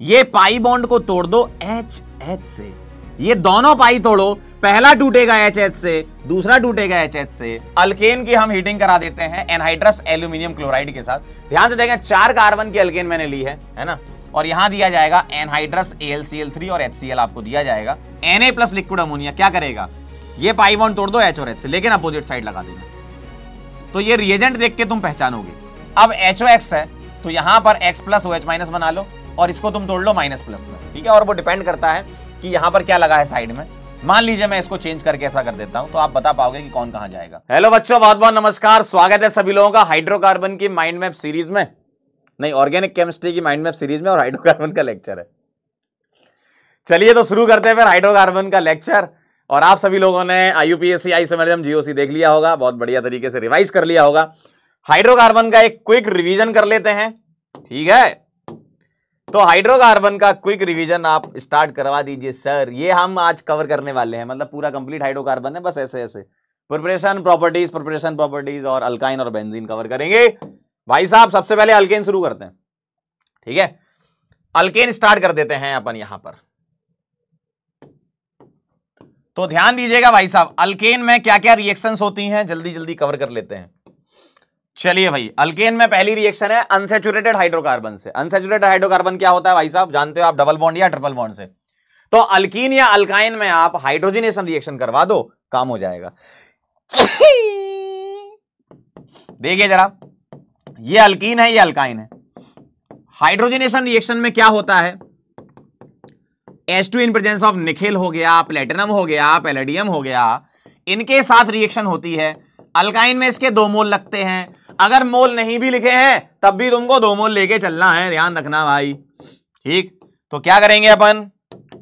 ये pi bond को तोड़ दो एच एच से। ये दोनों पाई तोड़ो, पहला टूटेगा एच एच से, दूसरा टूटेगा एच एच से। अल्केन की हम हीटिंग करा देते हैं एनहाइड्रस एल्यूमिनियम क्लोराइड के साथ। ध्यान से देखें, चार कार्बन की अल्केन मैंने ली है है ना? और यहाँ दिया जाएगा एनहाइड्रस एल और एच आपको दिया जाएगा। एन प्लस लिक्विड अमोनिया क्या करेगा? ये पाई बॉन्ड तोड़ दो एच और एच से, लेकिन अपोजिट साइड लगा देना। तो ये रिएजेंट देख के तुम पहचानोगे। अब HOX है तो यहाँ पर X plus O H minus बना लो। और इसको तुम तोड़ लो माइनस प्लस में। ठीक है? और वो डिपेंड करता है कि यहाँ पर क्या लगा है साइड में। मान लीजिए मैं इसको चेंज करके ऐसा कर देता हूँ तो आप बता पाओगे कि कौन कहाँ जाएगा। हेलो बच्चों, बहुत बहुत नमस्कार। स्वागत है सभी लोगों का हाइड्रोकार्बन की माइंड मैप सीरीज़ में। नहीं ऑर्गेनिक केमिस्ट्री की माइंड मैप सीरीज़ में और हाइड्रोकार्बन का लेक्चर है। चलिए तो शुरू करते हैं फिर हाइड्रोकार्बन का लेक्चर और आप सभी लोगों ने आईयूपीएससी आई समरजम जीओसी देख लिया होगा, बहुत बढ़िया तरीके से रिवाइज कर लिया होगा। हाइड्रोकार्बन का एक क्विक रिवीजन कर लेते हैं। ठीक है? तो हाइड्रोकार्बन का क्विक रिवीजन आप स्टार्ट करवा दीजिए सर ये हम आज कवर करने वाले हैं। मतलब पूरा कंप्लीट हाइड्रोकार्बन है, बस ऐसे ऐसे। प्रिपरेशन प्रॉपर्टीज़ प्रिपरेशन प्रॉपर्टीज़ और अल्काइन और बेंजीन कवर करेंगे। भाई साहब, सबसे पहले अल्केन शुरू करते हैं। ठीक है? अल्केन स्टार्ट कर देते हैं अपन यहाँ पर। तो ध्यान दीजिएगा भाई साहब अल्केन में क्या क्या रिएक्शंस होती हैं जल्दी जल्दी कवर कर लेते हैं। चलिए भाई, अल्केन में पहली रिएक्शन है अनसेचुरेटेड हाइड्रोकार्बन से। अनसेचुरेटेड हाइड्रोकार्बन क्या होता है भाई साहब? जानते हो आप डबल बॉन्ड या ट्रिपल बॉन्ड से? तो अल्कीन या अल्काइन में आप हाइड्रोजनेशन रिएक्शन करवा दो, काम हो जाएगा। देखिए जरा, ये अल्कीन है, ये अल्काइन है। हाइड्रोजनेशन रिएक्शन में क्या होता है? S two in presence of nickel हो गया प्लेटिनम हो गया पेलेडियम हो गया। इनके साथ रिएक्शन होती है। अल्काइन में इसके दो मोल लगते हैं। अगर मोल नहीं भी लिखे हैं, तब भी तुमको दो मोल लेके चलना है, ध्यान रखना भाई। ठीक? तो क्या करेंगे अपन?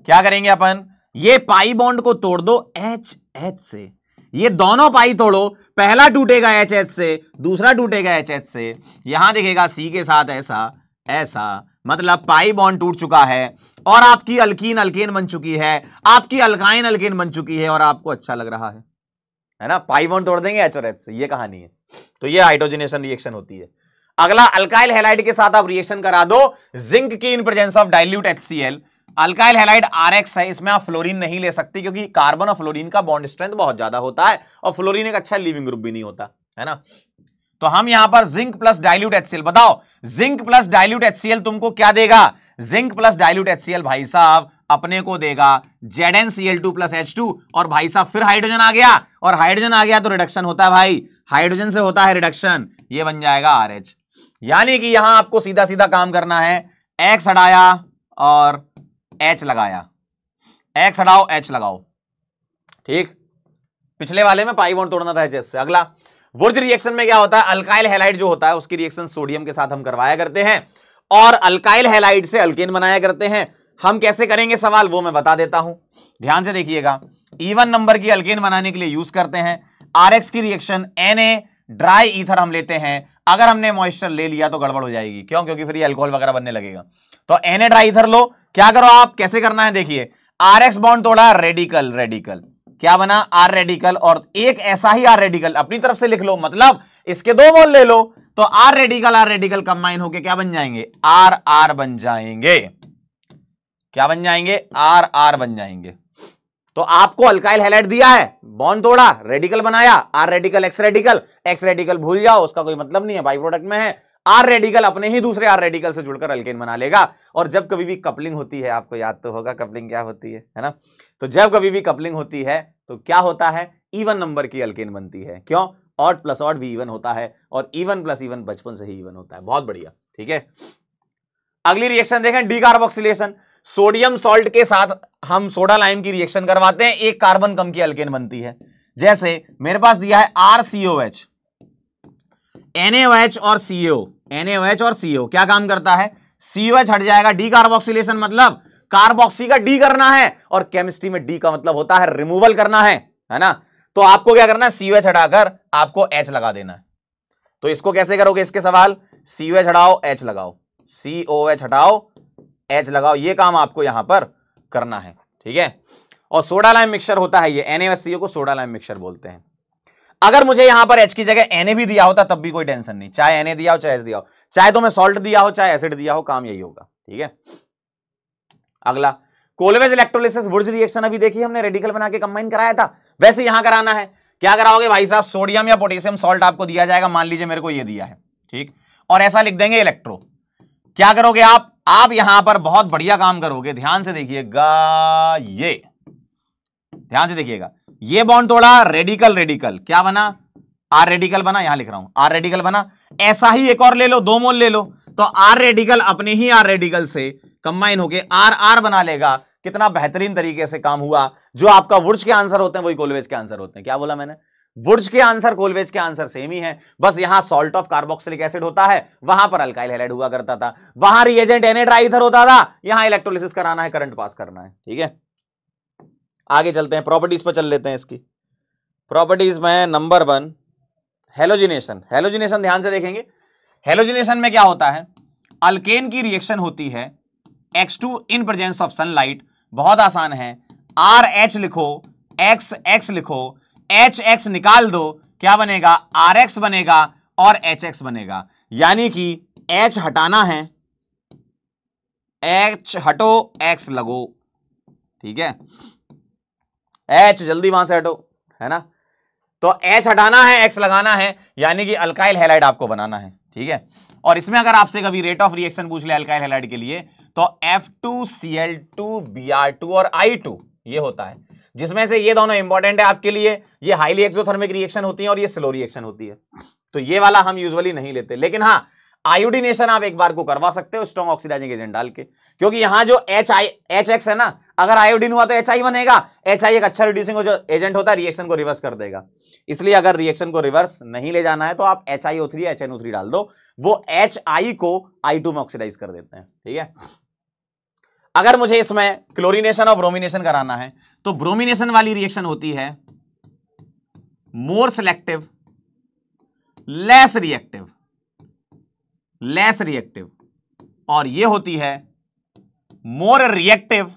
क्या करेंगे अपन? ये पाई बॉन्ड को तोड़ दो एच एच से। ये दोनों पाई तोड़ो। पहला टूटेगा एच एच से, दूसरा टूटेगा एच एच से। यहाँ दिखेगा सी के साथ ऐसा ऐसा। मतलब पाई बॉन्ड टूट चुका है और आपकी अल्कीन अल्केन बन चुकी है। आपकी अल्काइन अल्केन बन चुकी है और आपको अच्छा लग रहा है। है ना? पाई बॉन्ड तोड़ देंगे एच और एच से। ये कहानी है। तो ये हाइड्रोजनेशन रिएक्शन होती है। अगला अल्काइल हेलाइड के साथ आप रिएक्शन करा दो। जिंक की in presence of dilute HCl alkyl halide RX है, इसमें आप फ्लोरीन नहीं ले सकते क्योंकि कार्बन और फ्लोरीन का बॉन्ड स्ट्रेंथ बहुत ज़्यादा होता है और फ्लोरीन एक अच्छा लिविंग ग्रुप भी नहीं होता, है ना? तो हम यहाँ पर जिंक प्लस डाइल्यूट एचसीएल बताओ जिंक प्लस डाइल्यूट एचसीएल तुमको क्या देगा? जिंक प्लस डाइल्यूट एचसीएल भाई साहब अपने को देगा जेड एन सी एच और भाई साहब फिर हाइड्रोजन आ गया। और हाइड्रोजन आ गया तो रिडक्शन होता है भाई। हाइड्रोजन से होता है रिडक्शन, ये बन जाएगा आर एच यानी कि यहाँ आपको सीधा सीधा काम करना है एक्स हटाया और एच लगाया। एक्स हटाओ एच लगाओ। ठीक? पिछले वाले में पाई बॉन्ड तोड़ना था एच से। अगला, वुर्ज रिएक्शन में क्या होता है? अल्काइल हेलाइड जो होता है, उसकी रिएक्शन सोडियम के साथ हम करवाया करते हैं। और अल्काइल हेलाइड से अल्केन बनाया करते हैं। हम कैसे करेंगे सवाल? वो मैं बता देता हूँ। ध्यान से देखिएगा। इवन नंबर की अल्केन बनाने के लिए यूज़ करते हैं। आरएक्स की रिएक्शन एन ड्राई ईथर हम लेते हैं। अगर हमने मॉइस्चर ले लिया तो गड़बड़ हो जाएगी। क्यों? क्योंकि फिर ये अल्कोहल वगैरह बनने लगेगा। तो एन ड्राई ईथर लो। क्या करो आप? कैसे करना है? देखिए आर एक्स बॉन्ड तोड़ा रेडिकल रेडिकल क्या बना? आर रेडिकल और एक ऐसा ही आर रेडिकल अपनी तरफ़ से लिख लो। मतलब इसके दो मोल ले लो। तो R radical R radical combine होके क्या बन जाएँगे? आर आर बन जाएँगे। क्या बन जाएँगे? आर आर बन जाएँगे। तो आपको अल्काइल हेलाइड दिया है। बॉन्ड तोड़ा रेडिकल बनाया। R radical X radical X radical भूल जाओ, उसका कोई मतलब नहीं है बाई प्रोडक्ट में है। आर रेडिकल अपने ही दूसरे आर रेडिकल से जुड़कर अल्केन बना लेगा। और जब कभी भी कपलिंग होती है, आपको याद तो होगा कपलिंग क्या होती है है ना? तो जब कभी भी कपलिंग होती है तो क्या होता है? इवन नंबर की अल्केन बनती है। क्यों? ऑट प्लस ऑट भी इवन होता है और इवन प्लस इवन बचपन से ही इवन होता है। बहुत बढ़िया, ठीक है? अगली रिएक्शन देखें डीकार्बोक्सिलेशन सोडियम सॉल्ट के साथ हम सोडा लाइम की रिएक्शन करवाते हैं, एक कार्बन कम की अल्केन बनती है। जैसे, मेरे पास दिया है आर सीओ एच एनएच और सीओ एनएच और सीओ क्या काम करता है? सीओ एच हट जाएगा डी कार्बोक्सिलेशन मतलब कार्बोक्सी का डी करना है और केमिस्ट्री में डी का मतलब होता है रिमूवल करना है है ना? तो आपको क्या करना है? सीओ एच हटाकर आपको एच लगा देना है। तो इसको कैसे करोगे इसके सवाल? सीओ एच हटाओ एच लगाओ। सीओ एच हटाओ एच लगाओ, ये काम आपको यहाँ पर करना है, ठीक है? और सोडा लाइम मिक्सचर होता है ये एनएसीओ को सोडा लाइम मिक्सचर बोलते हैं। अगर मुझे यहाँ पर एच की जगह एनए भी दिया होता, तब भी कोई टेंशन नहीं, चाहे एनए दिया हो, चाहे एच दिया हो, चाहे तो मैं सॉल्ट दिया हो, चाहे एसिड दिया हो, काम यही होगा, ठीक है? अगला कोलवेज इलेक्ट्रोलिसिस वुड्स रिएक्शन अभी देखिए हमने रेडिकल बना के कंबाइन कराया था, वैसे यहाँ कराना है। क्या कराओगे भाई साहब? सोडियम या पोटेशियम सॉल्ट आपको दिया जाएगा, मान लीजिए मेरे को ये दिया है, ठीक? और ऐसा लिख देंगे इलेक्ट्रो क्या करोगे आप? आप यहाँ पर बहुत बढ़िया काम करोगे। ध्यान से देखिएगा, ये। ध्यान से देखिएगा। ये बॉन्ड तोड़ा रेडिकल रेडिकल क्या बना? आर रेडिकल बना, यहाँ लिख रहा हूँ। आर रेडिकल बना। ऐसा ही एक और ले लो, दो मोल ले लो। तो आर रेडिकल अपने ही आर रेडिकल से कंबाइन होके आर आर बना लेगा। कितना बेहतरीन तरीके से काम हुआ। जो आपका वुड्स के आंसर होते हैं, वही कोलवेज के आंसर होते हैं। क्या बोला मैंने? वुड्स के आंसर, कोलवेज के आंसर सेम ही है। बस यहाँ सॉल्ट ऑफ़ कार्बोक्सिलिक एसिड होता है, वहाँ पर अल्काइल हैलाइड हुआ करता था। वहाँ रिएजेंट एनेड्राइथर होता था, यहाँ इलेक्ट्रोलिसिस कराना है करंट पास करना है, ठीक है? आगे चलते हैं प्रॉपर्टीज़ पर चल लेते हैं इसकी। प्रॉपर्टीज़ में नंबर वन हेलोजिनेशन हेलोजिनेशन ध्यान से देखेंगे। हेलोजिनेशन में क्या होता है? अल्केन की रिएक्शन होती है X2 in presence of sunlight बहुत आसान है। आर एच लिखो एक्स एक्स लिखो एच एक्स निकाल दो, क्या बनेगा? आर एक्स बनेगा और एच एक्स बनेगा। यानी कि एच हटाना है। एच हटो एक्स लगो। ठीक है? एच जल्दी वहाँ से हटो, है ना? तो एच हटाना है एक्स लगाना है, यानी कि अल्काइल हेलाइड आपको बनाना है। ठीक है? और इसमें अगर आपसे कभी रेट ऑफ़ रिएक्शन पूछ ले अल्काइल हेलाइड के लिए तो F two C L two B R two और आई टू ये होता है। जिसमें से ये दोनों इंपॉर्टेंट है आपके लिए। ये हाईली एक्सोथर्मिक रिएक्शन होती है और ये स्लो रिएक्शन होती है। तो ये वाला हम यूजुअली नहीं लेते। लेकिन हाँ आयोडिनेशन आप एक बार को करवा सकते हो स्ट्रॉन्ग ऑक्सीडाइजिंग एजेंट डाल के। क्योंकि यहाँ जो एच आई एच एक्स है ना, अगर आयोडीन हुआ तो एच आई बनेगा। एच आई एक अच्छा रिड्यूसिंग जो एजेंट होता है रिएक्शन को रिवर्स कर देगा। इसलिए अगर रिएक्शन को रिवर्स नहीं ले जाना है तो आप H I O three H N O three डाल दो। वो एच आई को आई टू में ऑक्सीडाइज कर देते हैं। ठीक है? अगर मुझे इसमें क्लोरिनेशन और ब्रोमिनेशन कराना है तो ब्रोमिनेशन वाली रिएक्शन होती है more selective less reactive less reactive और ये होती है more reactive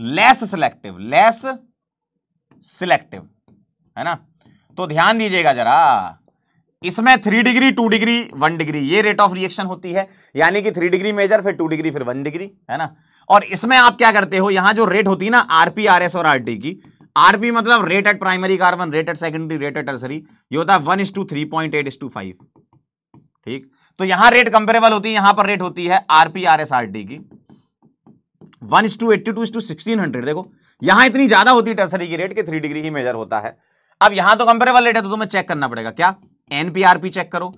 less selective less selective है ना? तो ध्यान दीजिएगा जरा। इसमें three degree two degree one degree ये रेट ऑफ़ रिएक्शन होती है। यानी कि थ्री डिग्री मेजर फिर टू डिग्री फिर वन डिग्री है ना? और इसमें आप क्या करते हो, यहाँ जो रेट होती है ना आरपी आरएस और आरटी की आरपी मतलब rate at primary carbon rate at secondary rate at tertiary ये होता है one is to three point eight is to five ठीक? तो यहाँ रेट कंपेरेबल होती है, यहाँ पर रेट होती है RP R S R T की। One is to eighty two is to sixteen hundred देखो, यहाँ इतनी ज़्यादा होती है टर्सरी की रेट के थ्री डिग्री ही मेजर होता है। अब यहाँ तो कंपेरेबल रेट है तो तुम्हें चेक करना पड़ेगा, क्या? एनपीआरपी चेक करो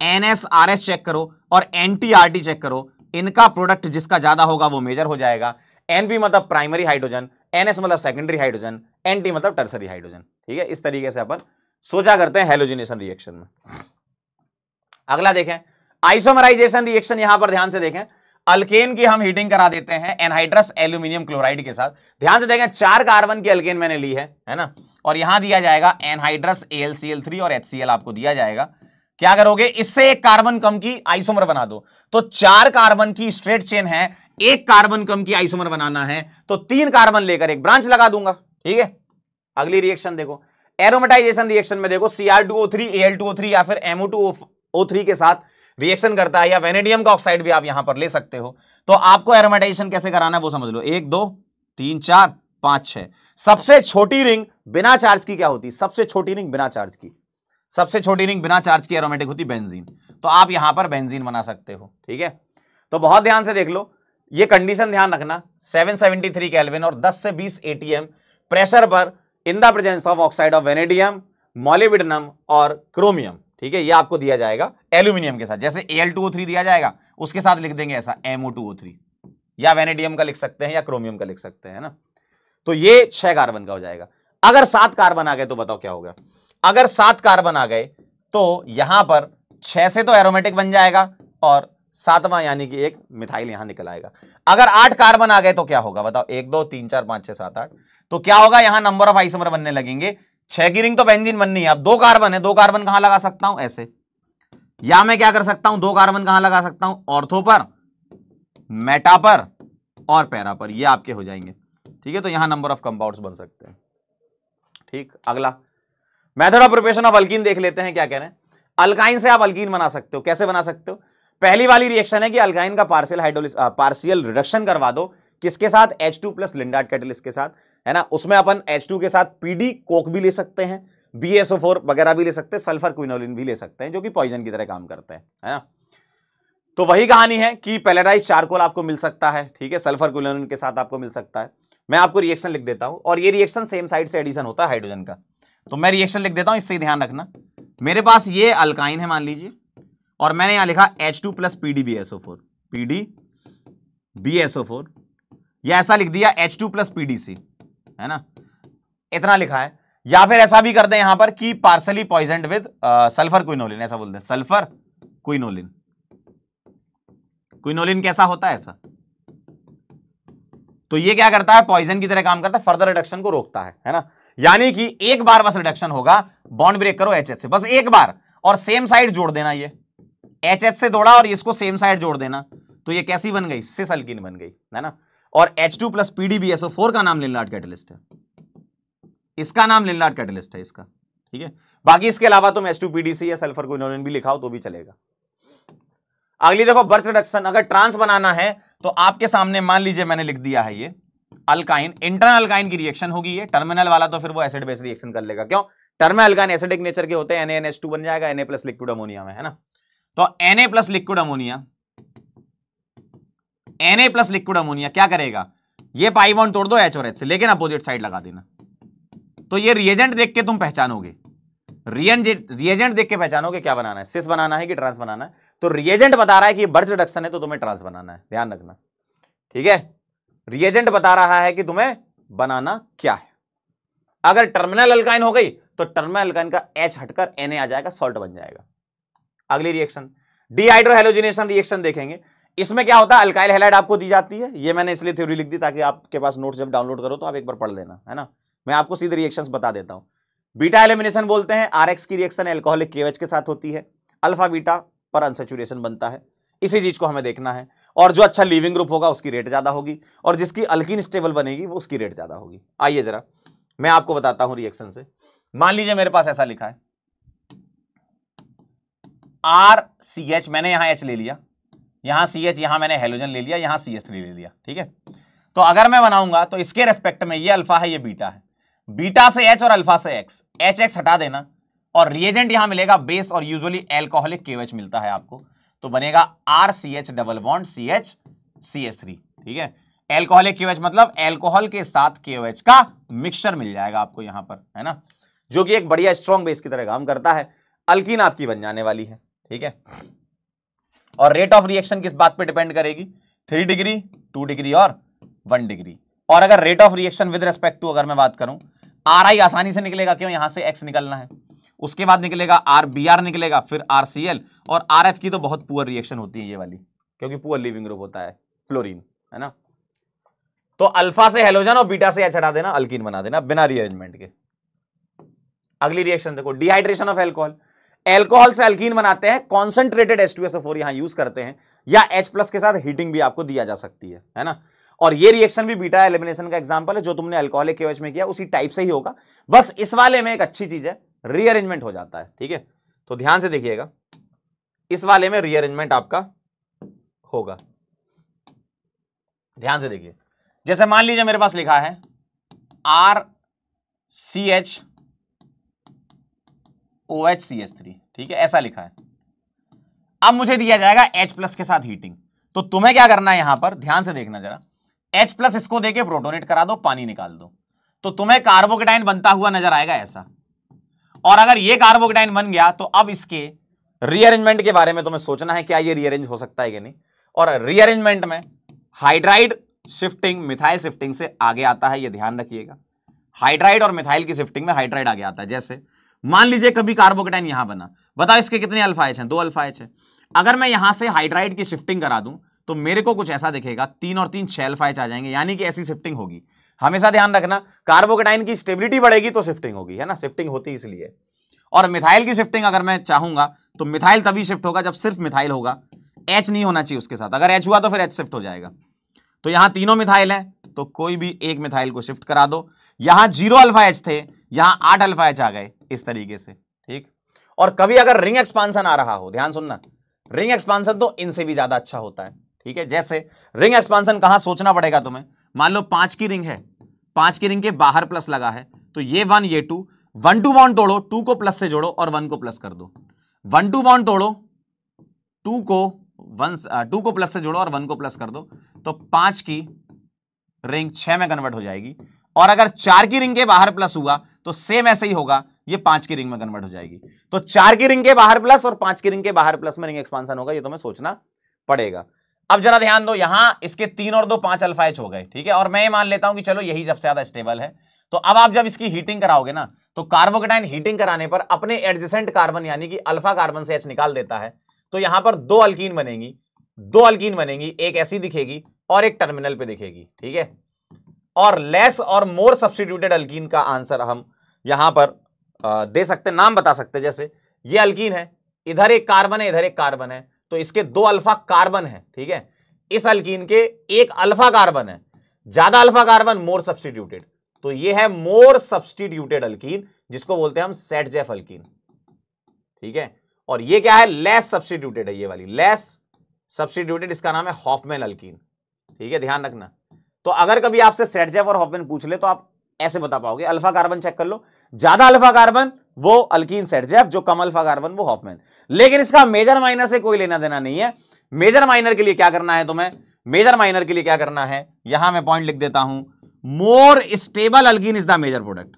एनएसआरएस चेक करो और एनटीआरटी चेक करो। इनका प्रोडक्ट जिसका ज़्यादा होगा वो मेजर हो जाएगा। एनपी मतलब प्राइमरी हाइड्रोजन एनएस मतलब सेकेंडरी हाइड्रोजन एनटी मतलब टर्सरी हाइड्रोजन ठीक है? इस तरीके से अपन सोचा करते हैं हेलोजिनेशन रिएक्शन में। अगला देखें। आइसोमराइजेशन रिएक्शन यहाँ पर ध्यान से देखें। अल्केन की हम हीटिंग करा देते हैं एनहाइड्रस एल्यूमिनियम क्लोराइड के साथ। ध्यान से देखें, चार कार्बन की अल्केन मैंने ली है है ना? और यहाँ दिया जाएगा एनहाइड्रस एल और एच आपको दिया जाएगा। क्या करोगे? इससे एक कार्बन कम की आइसोमर बना दो। तो चार कार्बन की स्ट्रेट चेन है, एक कार्बन कम की आइसोमर बनाना है तो तीन कार्बन लेकर एक ब्रांच लगा दूँगा, ठीक है? अगली रिएक्शन देखो। एरोमेटाइजेशन रिएक्शन में देखो Cr2O3 Al2O3 या फिर MO2O3 के साथ रिएक्शन करता है, या वेनेडियम का ऑक्साइड भी आप यहाँ पर ले सकते हो। तो आपको एरोमेटाइजेशन कैसे कराना है वो समझ लो। एक, दो, तीन, चार, पाँच, छह। सबसे छोटी रिंग बिना चार्ज की क्या होती? सबसे छोटी रिंग बिना चार्ज की। सबसे छोटी रिंग बिना चार्ज की एरोमेटिक होती बेंजीन तो आप यहाँ पर बेंजीन बना सकते हो, ठीक है? तो बहुत ध्यान से देख लो, ये कंडीशन ध्यान रखना 773 केल्विन और 10 से 20 एटीएम प्रेशर पर in the presence of oxide of vanadium molybdenum और क्रोमियम ठीक है? ये आपको दिया जाएगा एल्यूमिनियम के साथ, जैसे Al2O3 दिया जाएगा, उसके साथ लिख देंगे ऐसा MO2O3 या वेनेडियम का लिख सकते हैं या क्रोमियम का लिख सकते हैं ना? तो ये छह कार्बन का हो जाएगा। अगर सात कार्बन आ गए तो बताओ क्या होगा अगर सात कार्बन आ गए तो यहाँ पर छह से तो एरोमेटिक बन जाएगा और सातवां यानी कि एक मिथाइल यहाँ निकल आएगा। अगर आठ कार्बन आ गए तो क्या होगा? बताओ, एक, दो, तीन, चार, पाँच, छह, सात, आठ। तो क्या होगा? यहाँ नंबर ऑफ़ आइसोमर बनने लगेंगे। छह की रिंग तो बेंजीन बननी है। अब दो कार्बन है दो कार्बन कहाँ लगा सकता हूँ? ऐसे। या मैं क्या कर सकता हूँ? दो कार्बन कहाँ लगा सकता हूँ? ऑर्थो पर मेटा पर और पैरा पर। ये आपके हो जाएँगे। ठीक है तो यहाँ नंबर ऑफ़ कंपाउंड्स बन सकते हैं। ठीक, अगला। Method of preparation of alkene देख लेते हैं, क्या कह रहे हैं। अल्काइन से आप अल्कीन बना सकते हो, कैसे बना सकते हो? पहली वाली रिएक्शन है कि अल्काइन का पार्शियल हाइड्रोलिस पार्शियल रिडक्शन करवा दो। किसके साथ? H two plus Lindlar catalyst के साथ, है ना? उसमें अपन एच टू के साथ पीडी कोक भी ले सकते हैं बी एस ओ फोर वगैरह भी ले सकते हैं सल्फ़र क्विनोलिन भी ले सकते हैं, जो कि पॉइजन की तरह काम करते हैं, है ना? तो वही कहानी है कि पेलेराइज चारकोल आपको मिल सकता है, ठीक है? सल्फ़र क्विनोलिन के साथ आपको मिल सकता है। मैं आपको रिएक्शन लिख देता हूँ, और ये रिएक्शन सेम साइड से एडिशन होता है हाइड्रोजन का। तो मैं रिएक्शन लिख देता हूँ, इससे ध्यान रखना। मेरे पास ये अल्काइन है, मान लीजिए, और मैंने यहाँ लिखा H two plus P D B S O four P D B S O four या ऐसा लिख दिया H two plus P D C है ना? इतना लिखा है। या फिर ऐसा भी कर दें यहाँ पर कि partially poison with sulphur quinoline ऐसा बोल दें। सल्फ़र क्विनोलिन क्विनोलिन कैसा होता है ऐसा? तो ये क्या करता है? पॉइजन की तरह काम करता है फर्दर रिडक्शन को रोकता है है ना? यानी कि एक बार बस रिडक्शन होगा बॉन्ड ब्रेक करो एच से। बस एक बार, और सेम साइड जोड़ देना ये। एच से जोड़ा और इसको सेम साइड जोड़ देना। तो ये कैसी बन गई? सिस अल्किन बन गई, है ना? और H two plus PDBSO four का नाम लिनलार्ड कैटलिस्ट है। इसका नाम लिनलार्ड कैटलिस्ट है इसका, ठीक है? बाकी इसके अलावा तुम एच टू पीडीसी या सल्फ़र क्विनोलिन भी लिखाओ तो भी चलेगा। अगली देखो बर्थ रिडक्शन अगर ट्रांस बनाना है तो आपके सामने मान लीजिए मैंने लिख दिया है ये। अल्काइन इंटरनल अल्काइन की रिएक्शन होगी ये टर्मिनल वाला तो फिर वो एसिड बेस रिएक्शन कर लेगा। क्यों? टर्मिनल अल्काइन एसिडिक नेचर के होते हैं एनएनएच2 बन जाएगा एनए प्लस लिक्विड अमोनिया में, है ना? तो NA plus liquid ammonia NA plus liquid ammonia क्या करेगा? ये पाई बॉन्ड तोड़ दो एच और एच से, लेकिन अपोजिट साइड लगा देना। तो ये रिएजेंट देख के तुम पहचानोगे। रिएजेंट देख के पहचानोगे क्या बनाना है? सिस बनाना है कि ट्रांस बनाना है? तो रिएजेंट बता रहा है कि बर्थ रिडक्शन है तो तुम्हें ट्रांस बनाना है। ध्यान रखना। ठीक है? रिएजेंट बता रहा है कि तुम्हें बनाना क्या है। अगर टर्मिनल अल्काइन हो गई तो टर्मिनल अल्काइन का एच हटकर एन आ जाएगा सॉल्ट बन जाएगा। अगली रिएक्शन डीहाइड्रोहेलोजिनेशन रिएक्शन देखेंगे। इसमें क्या होता है? अल्काइल हेलाइड आपको दी जाती है। ये मैंने इसलिए थ्योरी लिख दी ताकि आपके पास नोट जब डाउनलोड करो तो आप एक बार पढ़ लेना, है ना? मैं आपको सीधे रिएक्शंस बता देता हूँ। बीटा एलिमिनेशन बोलते हैं। आरएक्स की रिएक्शन एल्कोहलिक केवेच के साथ होती है। अल्फ़ा बीटा पर अनसेचुरेशन बनता है। इसी चीज़ को हमें देखना है। और जो अच्छा लिविंग ग्रुप होगा उसकी रेट ज़्यादा होगी, और जिसकी अल्किन स्टेबल बनेगी वो उसकी रेट ज़्यादा होगी। आइए जरा, मैं आपको बताता हूँ रिएक्शन से। मान लीजिए मेरे पास ऐसा लिखा है। आर सी एच मैंने यहाँ एच ले लिया। यहाँ सी एच यहाँ मैंने हेलोजन ले लिया, यहाँ सी एच थ्री ले लिया, ठीक है? तो अगर मैं बनाऊँगा तो इसके रेस्पेक्ट में ये अल्फ़ा है, ये बीटा है। बीटा से एच और अल्फ़ा से एक्स एच एक्स हटा देना, और रिएजेंट यहाँ मिलेगा बेस और यूजुअली एल्कोहलिक केवेच मिलता है आपको। तो बनेगा R C H double bond C H C H three ठीक है? एल्कोहलिक क्यूएच मतलब एल्कोहल के साथ क्यूएच का मिक्सचर मिल जाएगा आपको यहाँ पर, है ना? जो कि एक बढ़िया स्ट्रॉन्ग बेस की तरह काम करता है। अल्किन आपकी बन जाने वाली है, ठीक है? और रेट ऑफ़ रिएक्शन किस बात पे डिपेंड करेगी? थ्री डिग्री टू डिग्री और वन डिग्री और अगर rate of reaction with respect to अगर मैं बात करूँ आर आई आसानी से निकलेगा, क्यों? यहाँ से एक्स निकलना है। उसके बाद निकलेगा आर, बी आर निकलेगा, फिर आर सी एल, और आर एफ़ की तो बहुत पुअर रिएक्शन होती है ये वाली, क्योंकि पुअर लिविंग ग्रुप होता है फ्लोरीन है ना? तो अल्फ़ा से हेलोजन और बीटा से एच हटा देना अल्किन बना देना, बिना रीअरेंजमेंट के। अगली रिएक्शन देखो डिहाइड्रेशन ऑफ़ एल्कोहल एल्कोहल से अल्कीन बनाते हैं concentrated S two S four यहाँ यूज़ करते हैं, या एच प्लस के साथ हीटिंग भी आपको दिया जा सकती है है ना? और ये रिएक्शन भी बीटा एलिमिनेशन का एग्जांपल है, जो तुमने अल्कोहलिक केवेच में किया, उसी टाइप से ही होगा। बस इस वाले में एक अच्छी चीज़ है रीअरेंजमेंट हो जाता है, ठीक है? तो ध्यान से देखिएगा, इस वाले में रीअरेंजमेंट आपका होगा। ध्यान से देखिए, जैसे मान लीजिए मेरे पास लिखा है R C H O H C H three ठीक है? ऐसा लिखा है। अब मुझे दिया जाएगा H प्लस के साथ हीटिंग तो तुम्हें क्या करना है यहाँ पर? ध्यान से देखना जरा। H प्लस इसको देके प्रोटोनेट करा दो, पानी निकाल दो। तो तुम्हें कार्बोकेटाइन बनता हुआ नज़र आएगा ऐसा। और अगर ये कार्बोकेटाइन बन गया तो अब इसके रीअरेंजमेंट के बारे में तुम्हें सोचना है क्या ये रीअरेंज हो सकता है कि नहीं। और रीअरेंजमेंट में हाइड्राइड शिफ्टिंग मिथाइल शिफ्टिंग से आगे आता है, ये ध्यान रखिएगा। हाइड्राइड और मिथाइल की शिफ्टिंग में हाइड्राइड आगे आता है। जैसे, मान लीजिए कभी कार्बोकेटाइन यहाँ बना। बताओ इसके कितने अल्फ़ा एच हैं? दो अल्फ़ा एच है। अगर मैं यहाँ से हाइड्राइड की शिफ्टिंग करा दूँ तो मेरे को कुछ ऐसा दिखेगा, तीन और तीन छह अल्फ़ा एच आ जाएँगे, यानी कि ऐसी शिफ्टिंग होगी। हमेशा ध्यान रखना, कार्बोकेटाइन की स्टेबिलिटी बढ़ेगी तो शिफ्टिंग होगी, है ना? शिफ्टिंग होती इसलिए। और मिथाइल की शिफ्टिंग अगर मैं चाहूँगा तो मिथाइल तभी शिफ्ट होगा जब सिर्फ़ मिथाइल होगा। एच नहीं होना चाहिए उसके साथ। अगर एच हुआ तो फिर एच शिफ्ट हो जाएगा। तो यहाँ तीनों मिथाइल हैं तो कोई भी एक मिथाइल को शिफ्ट करा दो। यहाँ ज़ीरो अल्फ़ा एच थे, यहाँ आठ अल्फ़ा एच आ गए इस तरीके से, ठीक? और कभी अगर रिंग एक्सपांसन आ रहा हो, ध्यान सुनना रिंग एक्सपांसन तो इनसे भी ज़्यादा अच्छा होता है, ठीक है? जैसे रिंग एक्सपांसन कहाँ सोचना पड़ेगा तुम्हें? मान लो पाँच की रिंग है पाँच की रिंग के बाहर प्लस लगा है। तो ये वन ये टू वन टू बॉन्ड तोड़ो टू को प्लस से जोड़ो और वन को प्लस कर दो। वन टू बॉन्ड तोड़ो टू को वन टू को प्लस से जोड़ो और वन को प्लस कर दो। तो पाँच की रिंग छह में कन्वर्ट हो जाएगी। और अगर चार की रिंग के बाहर प्लस हुआ तो सेम ऐसे ही होगा, ये पाँच की रिंग में कन्वर्ट हो जाएगी। तो चार की रिंग के बाहर प्लस और पाँच की रिंग के बाहर प्लस में रिंग एक्सपांसन होगा, ये तुम्हें सोचना पड़ेगा। अब जरा ध्यान दो, यहाँ इसके तीन और दो पाँच अल्फ़ा एच हो गए, ठीक है? और मैं ये मान लेता हूँ कि चलो यही सबसे ज़्यादा स्टेबल है। तो अब आप जब इसकी हीटिंग कराओगे ना तो कार्बोकेटाइन हीटिंग कराने पर अपने एडजेसेंट कार्बन यानी कि अल्फ़ा कार्बन से एच निकाल देता है। तो यहाँ पर दो अल्कीन बनेंगी, दो अल्कीन बनेंगी, एक ऐसी दिखेगी और एक टर्मिनल पे दिखेगी, ठीक है? और लेस और मोर सब्सटीट्यूटेड अल्कीन का आंसर हम यहाँ पर दे सकते नाम बता सकते जैसे, ये अल्कीन है, इधर एक कार्बन है, इधर एक कार्बन है। तो इसके दो अल्फ़ा कार्बन है, ठीक है? इस अल्कीन के एक अल्फ़ा कार्बन है। ज़्यादा अल्फ़ा कार्बन मोर सब्सटीट्यूटेड तो ये है मोर सब्सटीट्यूटेड अल्कीन, जिसको बोलते हैं हम सेट जेफ अल्कीन। ठीक है? और ये क्या है? लेस सब्सटीट्यूटेड है ये वाली। लेस सब्सटीट्यूटेड इसका नाम है हॉफमैन अल्कीन। ठीक है? ध्यान रखना। तो अगर कभी आपसे सेट जेफ और हॉफमैन पूछ ले तो आप ऐसे बता पाओगे। अल्फ़ा कार्बन चेक कर लो। ज़्यादा अल्फ़ा कार्बन वो अल्कीन सेट जेफ जो कम अल्फ़ा कार्बन वो हॉफमैन। लेकिन इसका मेजर माइनर से कोई लेना देना नहीं है। मेजर माइनर के लिए क्या करना है तुम्हें? मेजर माइनर के लिए क्या करना है? यहाँ मैं पॉइंट लिख देता हूँ। More stable alkene is the major product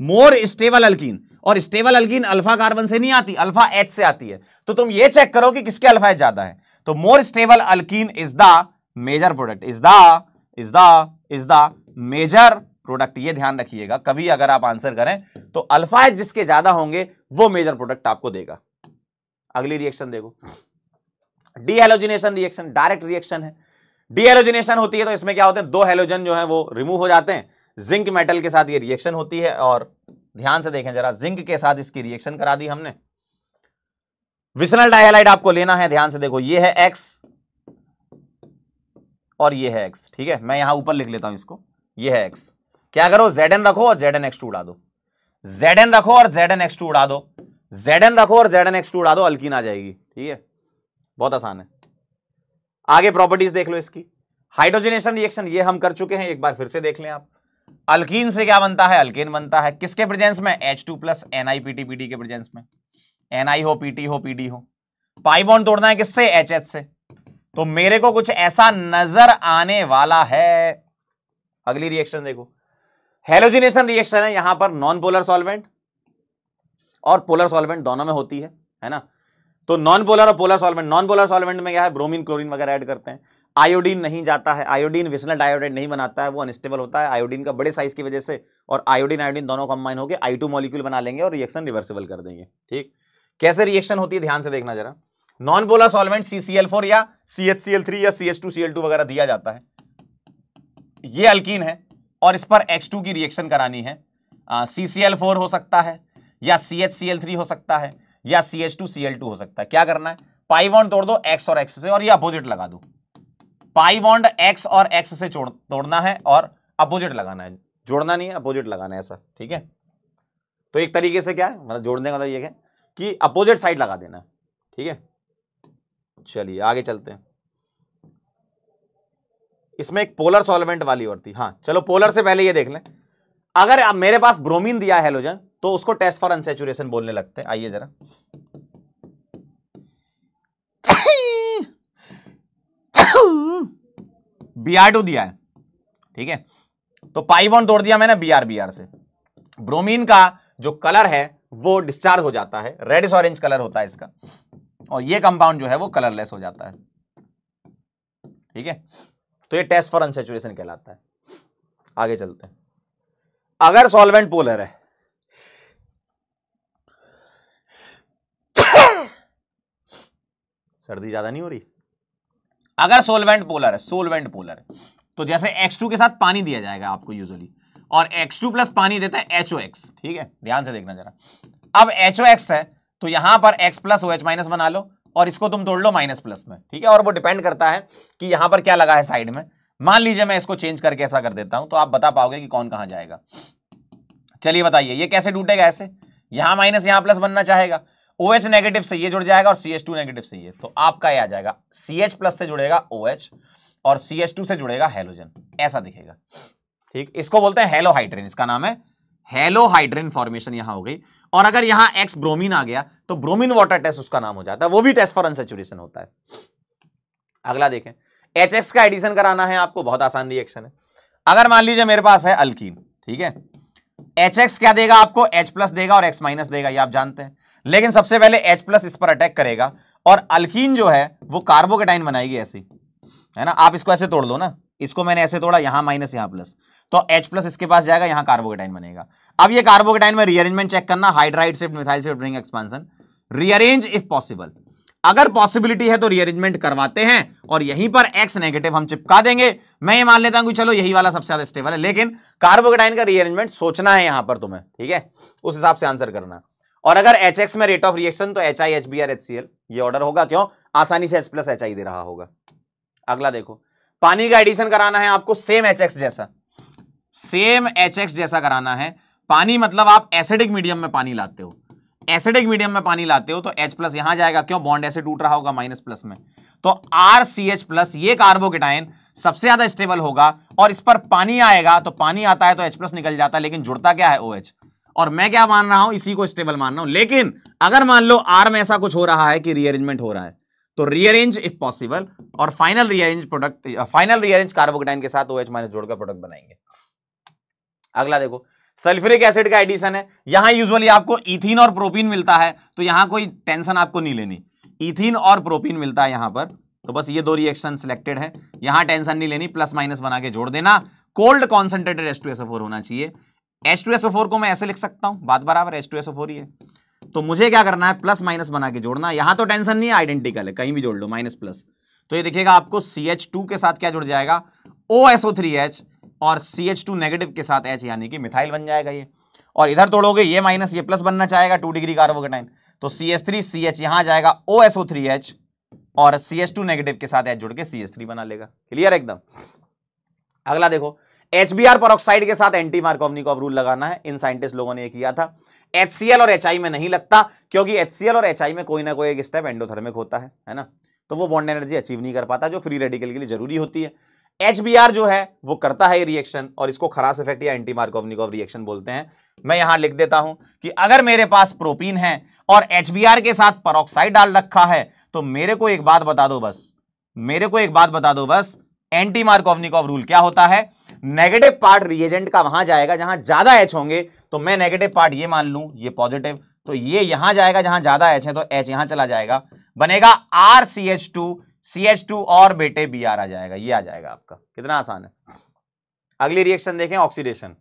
more stable alkene और स्टेबल अल्कीन अल्फ़ा कार्बन से नहीं आती अल्फ़ा एच से आती है। तो तुम ये चेक करो कि किसके अल्फ़ा एच ज़्यादा है। तो more stable alkene is the major product is the is the is the major product ये ध्यान रखिएगा, कभी अगर आप आंसर करें तो अल्फ़ा एच जिसके ज़्यादा होंगे, वो मेजर प्रोडक्ट आपको देगा। अगली रिएक्शन देखो। डीहेलोजिनेशन रिएक्शन डायरेक्ट रिएक्शन है। डीहेलोजिनेशन होती है तो इसमें क्या होते हैं? दो हेलोजन जो है, वो रिमूव हो जाते हैं। जिंक मेटल के साथ ये रिएक्शन होती है और ध्यान से देखें जरा जिंक के साथ इसकी रिएक्शन करा दी हमने। विसनल डायहाइड आपको लेना है, ध्यान से देखो, ये है एक्स और ये है एक्स ठीक है? मैं यहाँ ऊपर लिख लेता हूँ इसको। ये है एक्स क्या करो? जेड एन रखो और जेड एन एक्स टू उड़ा दो। जेड एन रखो और जेड एन एक्स टू उड़ा दो। जेड एन रखो और जेड एन एक्स टू उड़ा दो अल्किन आ जाएगी। ठीक है? बहुत आसान है। आगे प्रॉपर्टीज़ देख लो इसकी। हाइड्रोजनेशन रिएक्शन ये हम कर चुके हैं, एक बार फिर से देख लें आप। अल्कीन से क्या बनता है? अल्केन बनता है किसके प्रेजेंस में? H two plus N I PT PT के प्रेजेंस में। एन आई हो पीटी हो पीडी हो। पाइबॉन तोड़ना है किससे? एच एच से। तो मेरे को कुछ ऐसा नज़र आने वाला है। अगली रिएक्शन देखो। हेलोजिनेशन रिएक्शन है, यहाँ पर नॉन पोलर सॉल्वेंट और पोलर सॉल्वेंट दोनों में होती है है ना? तो नॉन पोलर और polar solvent non polar solvent में क्या है? ब्रोमीन क्लोरीन वगैरह ऐड करते हैं। आयोडीन नहीं जाता है। आयोडीन विसनल डायोडाइड नहीं बनाता है, वो अनस्टेबल होता है। आयोडीन का बड़े साइज़ की वजह से और आयोडीन आयोडीन दोनों कंबाइन होकर आई टू मॉलिक्यूल बना लेंगे और रिएक्शन रिवर्सिबल कर देंगे, ठीक? कैसे रिएक्शन होती है? ध्यान से देखना जरा। नॉन पोलर सॉल्वेंट सी या C H C L three या C H two C L two वगैरह दिया जाता है। ये अल्कीन है। और इस पर H2 की रिएक्शन करानी है। सी सी एल फोर हो सकता है, या C H C L three हो सकता है, या C H two C L two हो सकता है। क्या करना है? पाई बॉन्ड तोड़ दो एक्स और एक्स से, और ये अपोजिट लगा दो। पाई बॉन्ड एक्स और एक्स से तोड़ना है और अपोजिट लगाना है। जोड़ना नहीं है अपोजिट लगाना है ऐसा, ठीक है? तो एक तरीके से क्या है? मतलब जोड़ने का मतलब ये है कि अपोजिट साइड लगा देना, ठीक है? चलिए, आगे चलते हैं। इसमें एक पोलर सॉल्वेंट वाली और थी। हाँ चलो पोलर से पहले ये देख लें। अगर आप, मेरे पास ब्रोमीन दिया है हेलोजन तो उसको टेस्ट फॉर अनसेचुरेशन बोलने लगते हैं। आइए जरा। बीआर टू दिया है। ठीक है? तो पाइबॉन तोड़ दिया मैंने बीआर बीआर से। ब्रोमीन का जो कलर है, वो डिस्चार्ज हो जाता है। रेडिस ऑरेंज कलर होता है इसका। और ये कंपाउंड जो है, वो कलरलेस हो जाता है। ठीक है? तो ये टेस्ट फॉर अनसेचुरेशन कहलाता है। आगे चलते हैं। अगर सॉल्वेंट पोलर है, सर्दी ज़्यादा नहीं हो रही? अगर सोलवेंट पोलर है सोलवेंट पोलर है तो जैसे X2 के साथ पानी दिया जाएगा आपको यूजुअली और X2 प्लस पानी देता है HOX ठीक है? ध्यान से देखना जरा। अब HOX है तो यहाँ पर X प्लस OH माइनस बना लो। और इसको तुम तोड़ लो माइनस प्लस में, ठीक है? और वो डिपेंड करता है कि यहाँ पर क्या लगा है साइड में। मान लीजिए मैं इसको चेंज करके ऐसा कर देता हूँ तो आप बता पाओगे कि कौन कहाँ जाएगा। चलिए बताइए, ये कैसे टूटेगा ऐसे? यहाँ माइनस यहाँ प्लस बनना चाहेगा। ओ एच नेगेटिव से ये जुड़ जाएगा और सी एच टू नेगेटिव से ये। तो आपका ये आ जाएगा। सी एच प्लस से जुड़ेगा ओ एच और सी एच टू से जुड़ेगा हेलोजन ऐसा दिखेगा। ठीक? इसको बोलते हैं हेलोहाइड्रेन इसका नाम है हेलोहाइड्रेन फॉर्मेशन यहाँ हो गई। और अगर यहाँ एक्स ब्रोमीन आ गया तो ब्रोमीन वाटर टेस्ट उसका नाम हो जाता है। वो भी टेस्ट फॉर अनसेचुरेशन होता है। अगला देखें। एच एक्स का एडिशन कराना है आपको, बहुत आसान रिएक्शन है। अगर मान लीजिए मेरे पास है अल्कीन ठीक है? एच एक्स क्या देगा आपको? एच प्लस देगा और एक्स माइनस देगा, ये आप जानते हैं। लेकिन सबसे पहले एच प्लस इस पर अटैक करेगा और अल्कीन जो है, वो कार्बोकेटाइन बनाएगी ऐसी है। ना? आप इसको ऐसे तोड़ दो ना। इसको मैंने ऐसे तोड़ा, यहाँ माइनस यहाँ प्लस तो H प्लस इसके पास जाएगा, यहाँ कार्बोकेटाइन बनेगा। अब ये कार्बोकेटाइन में रीअरेंजमेंट चेक करना hydride shift methyl shift ring expansion rearrange if possible अगर पॉसिबिलिटी है तो रीअरेंजमेंट करवाते हैं, और यहीं पर एक्स नेगेटिव हम चिपका देंगे। मैं ये मान लेता हूँ कि चलो, यही वाला सबसे ज़्यादा स्टेबल है, लेकिन कार्बोकेटाइन का रीअरेंजमेंट सोचना है यहाँ पर तुम्हें, ठीक है? उस हिसाब से आंसर करना। और अगर एच एक्स में रेट ऑफ़ रिएक्शन तो H I H B R H C L ये ऑर्डर होगा। क्यों? आसानी से एच प्लस एच आई दे रहा होगा। अगला देखो। पानी का एडिशन कराना है आपको सेम एच एक्स जैसा। सेम एच एक्स जैसा कराना है। पानी मतलब आप एसिडिक मीडियम में पानी लाते हो। एसिडिक मीडियम में पानी लाते हो तो H प्लस यहाँ जाएगा। क्यों? बॉन्ड ऐसे टूट रहा होगा माइनस प्लस में। तो आर सी एच प्लस ये कार्बोकेटाइन सबसे ज़्यादा स्टेबल होगा और इस पर पानी आएगा तो पानी आता है तो H प्लस निकल जाता है, लेकिन जुड़ता क्या है ओ OH और मैं क्या मान रहा हूँ? इसी को स्टेबल मान रहा हूँ। लेकिन अगर मान लो आर में ऐसा कुछ हो रहा है कि रीअरेंजमेंट हो रहा है तो रीअरेंज इफ़ पॉसिबल और final rearrange product final rearrange carbocation के साथ ओ OH माइनस जोड़कर प्रोडक्ट बनाएँगे। अगला देखो, सल्फ्यूरिक एसिड का एडिशन है। यहाँ यूजुअली आपको इथिन और प्रोपीन मिलता है तो यहाँ कोई टेंशन आपको नहीं लेनी। इथिन और प्रोपीन मिलता है यहाँ पर तो बस ये दो रिएक्शन सिलेक्टेड है। यहाँ टेंशन नहीं लेनी प्लस माइनस बना के जोड़ देना। Cold concentrated S two S four होना चाहिए। एच टू एस फोर को मैं ऐसे लिख सकता हूँ, बात बराबर एच टू एस फोर ही है। तो मुझे क्या करना है प्लस माइनस बना के जोड़ना। यहाँ तो टेंशन नहीं है आइडेंटिकल है, कहीं भी जोड़ लो माइनस प्लस तो ये देखिएगा, आपको सी के साथ क्या जुड़ जाएगा? O S O three H और सी एच टू नेगेटिव के साथ एच यानी कि मिथाइल बन जाएगा ये। और इधर तोड़ोगे, ये माइनस ये प्लस बनना चाहेगा टू डिग्री कार्बोकेटाइन तो C H three C H यहाँ जाएगा O S O three H और सी एच टू नेगेटिव के साथ एच जुड़ के सी एच थ्री बना लेगा। क्लियर एकदम? अगला देखो एच बी आर परोक्साइड के साथ एंटी मार्कोवनिकॉव रूल लगाना है। इन साइंटिस्ट लोगों ने किया था। एचसीएल और एचआई में नहीं लगता, क्योंकि एचसीएल और एचआई में कोई ना कोई एक स्टेप एंडोथर्मिक होता है है ना? तो वो बॉन्ड एनर्जी अचीव नहीं कर पाता, जो फ्री रेडिकल के लिए ज़रूरी होती है। एच जो है, वो करता है ये रिएक्शन और इसको खरास इफ़ेक्ट या एंटी मार्कोवनिकॉव रिएक्शन बोलते हैं। मैं यहाँ लिख देता हूँ कि अगर मेरे पास प्रोपीन है और एच के साथ परोक्साइड डाल रखा है तो मेरे को एक बात बता दो बस। मेरे को एक बात बता दो बस एंटी मार्कोवनिकॉव रूल क्या होता है? नेगेटिव पार्ट रिएजेंट का वहाँ जाएगा, जहाँ ज़्यादा एच होंगे तो मैं नेगेटिव पार्ट ये मान लूँ, ये पॉजिटिव तो ये यहाँ जाएगा, जहाँ ज़्यादा एच है तो एच यहाँ चला जाएगा। बनेगा R C H two C H two और बेटे बी आर आ जाएगा, ये आ जाएगा आपका। कितना आसान है। अगली रिएक्शन देखें ऑक्सीडेशन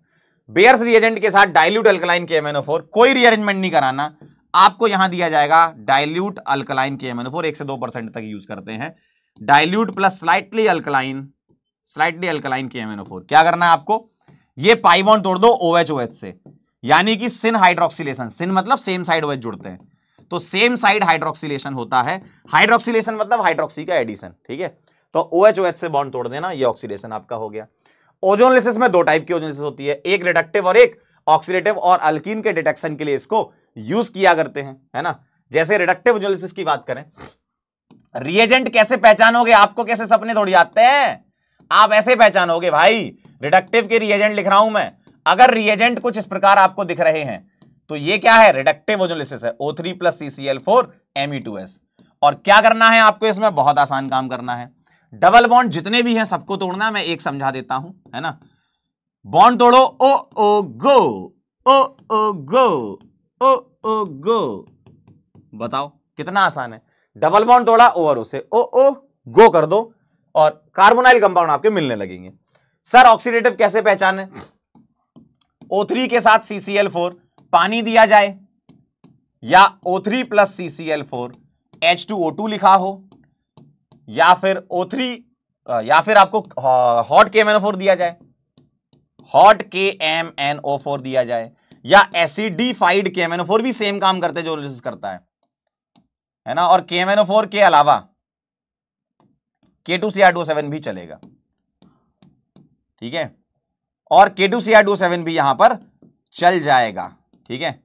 बेयर्स रिएजेंट के साथ डाइल्यूट अल्कलाइन के एमएनओ कोई रीअरेंजमेंट नहीं कराना। आपको यहाँ दिया जाएगा डाइल्यूट अल्कलाइन के एमएनओ एक से दो परसेंट तक यूज़ करते हैं। Dilute plus slightly alkaline slightly alkaline के एमएनओ क्या करना है आपको? ये पाइबॉन तोड़ दो ओएच ओएच से। यानी कि सिन हाइड्रोक्सिलेशन सिन मतलब सेम साइड ओएच जुड़ते हैं। तो सेम साइड हाइड्रोक्सिलेशन होता है। हाइड्रोक्सिलेशन मतलब हाइड्रोक्सी का एडिशन ठीक है? तो ओ एच से बॉन्ड तोड़ देना, ये ऑक्सीडेशन आपका हो गया। ओजोनलिसिस में दो टाइप की ओजोनलिसिस होती है, एक रिडक्टिव और एक ऑक्सीडेटिव और अल्कीन के डिटेक्शन के लिए इसको यूज़ किया करते हैं, है ना? जैसे रिडक्टिव ओजोनलिसिस की बात करें रिएजेंट कैसे पहचानोगे? आपको कैसे सपने थोड़ी आते हैं? आप ऐसे पहचानोगे, भाई रिडक्टिव के रिएजेंट लिख रहा हूँ मैं। अगर रिएजेंट कुछ इस प्रकार आपको दिख रहे हैं तो ये क्या है? रिडक्टिव ओजोलिसिस है। O three plus C C L four और क्या करना है आपको इसमें? बहुत आसान काम करना है। डबल बॉन्ड जितने भी हैं सबको तोड़ना मैं एक समझा देता हूँ, है ना? बॉन्ड तोड़ो। ओ ओ, गो। ओ ओ, गो। ओ ओ, गो। बताओ, कितना आसान है? डबल बॉन्ड तोड़ा ओवर उसे। ओ ओ, गो कर दो और कार्बोनाइल कंपाउंड आपके मिलने लगेंगे। सर ऑक्सीडेटिव कैसे पहचाने? O3 के साथ CCl4 पानी दिया जाए, या O3 three plus C C four H two O two लिखा हो, या फिर O3 या फिर आपको हॉट के दिया जाए हॉट के एम एन ओ फोर दिया जाए, या एसिडिफाइड के एम फोर भी सेम काम करते जो करता है। है ना? और के फोर के अलावा K two C R two seven भी चलेगा। ठीक है? और K two C R two seven भी यहाँ पर चल जाएगा। ठीक है?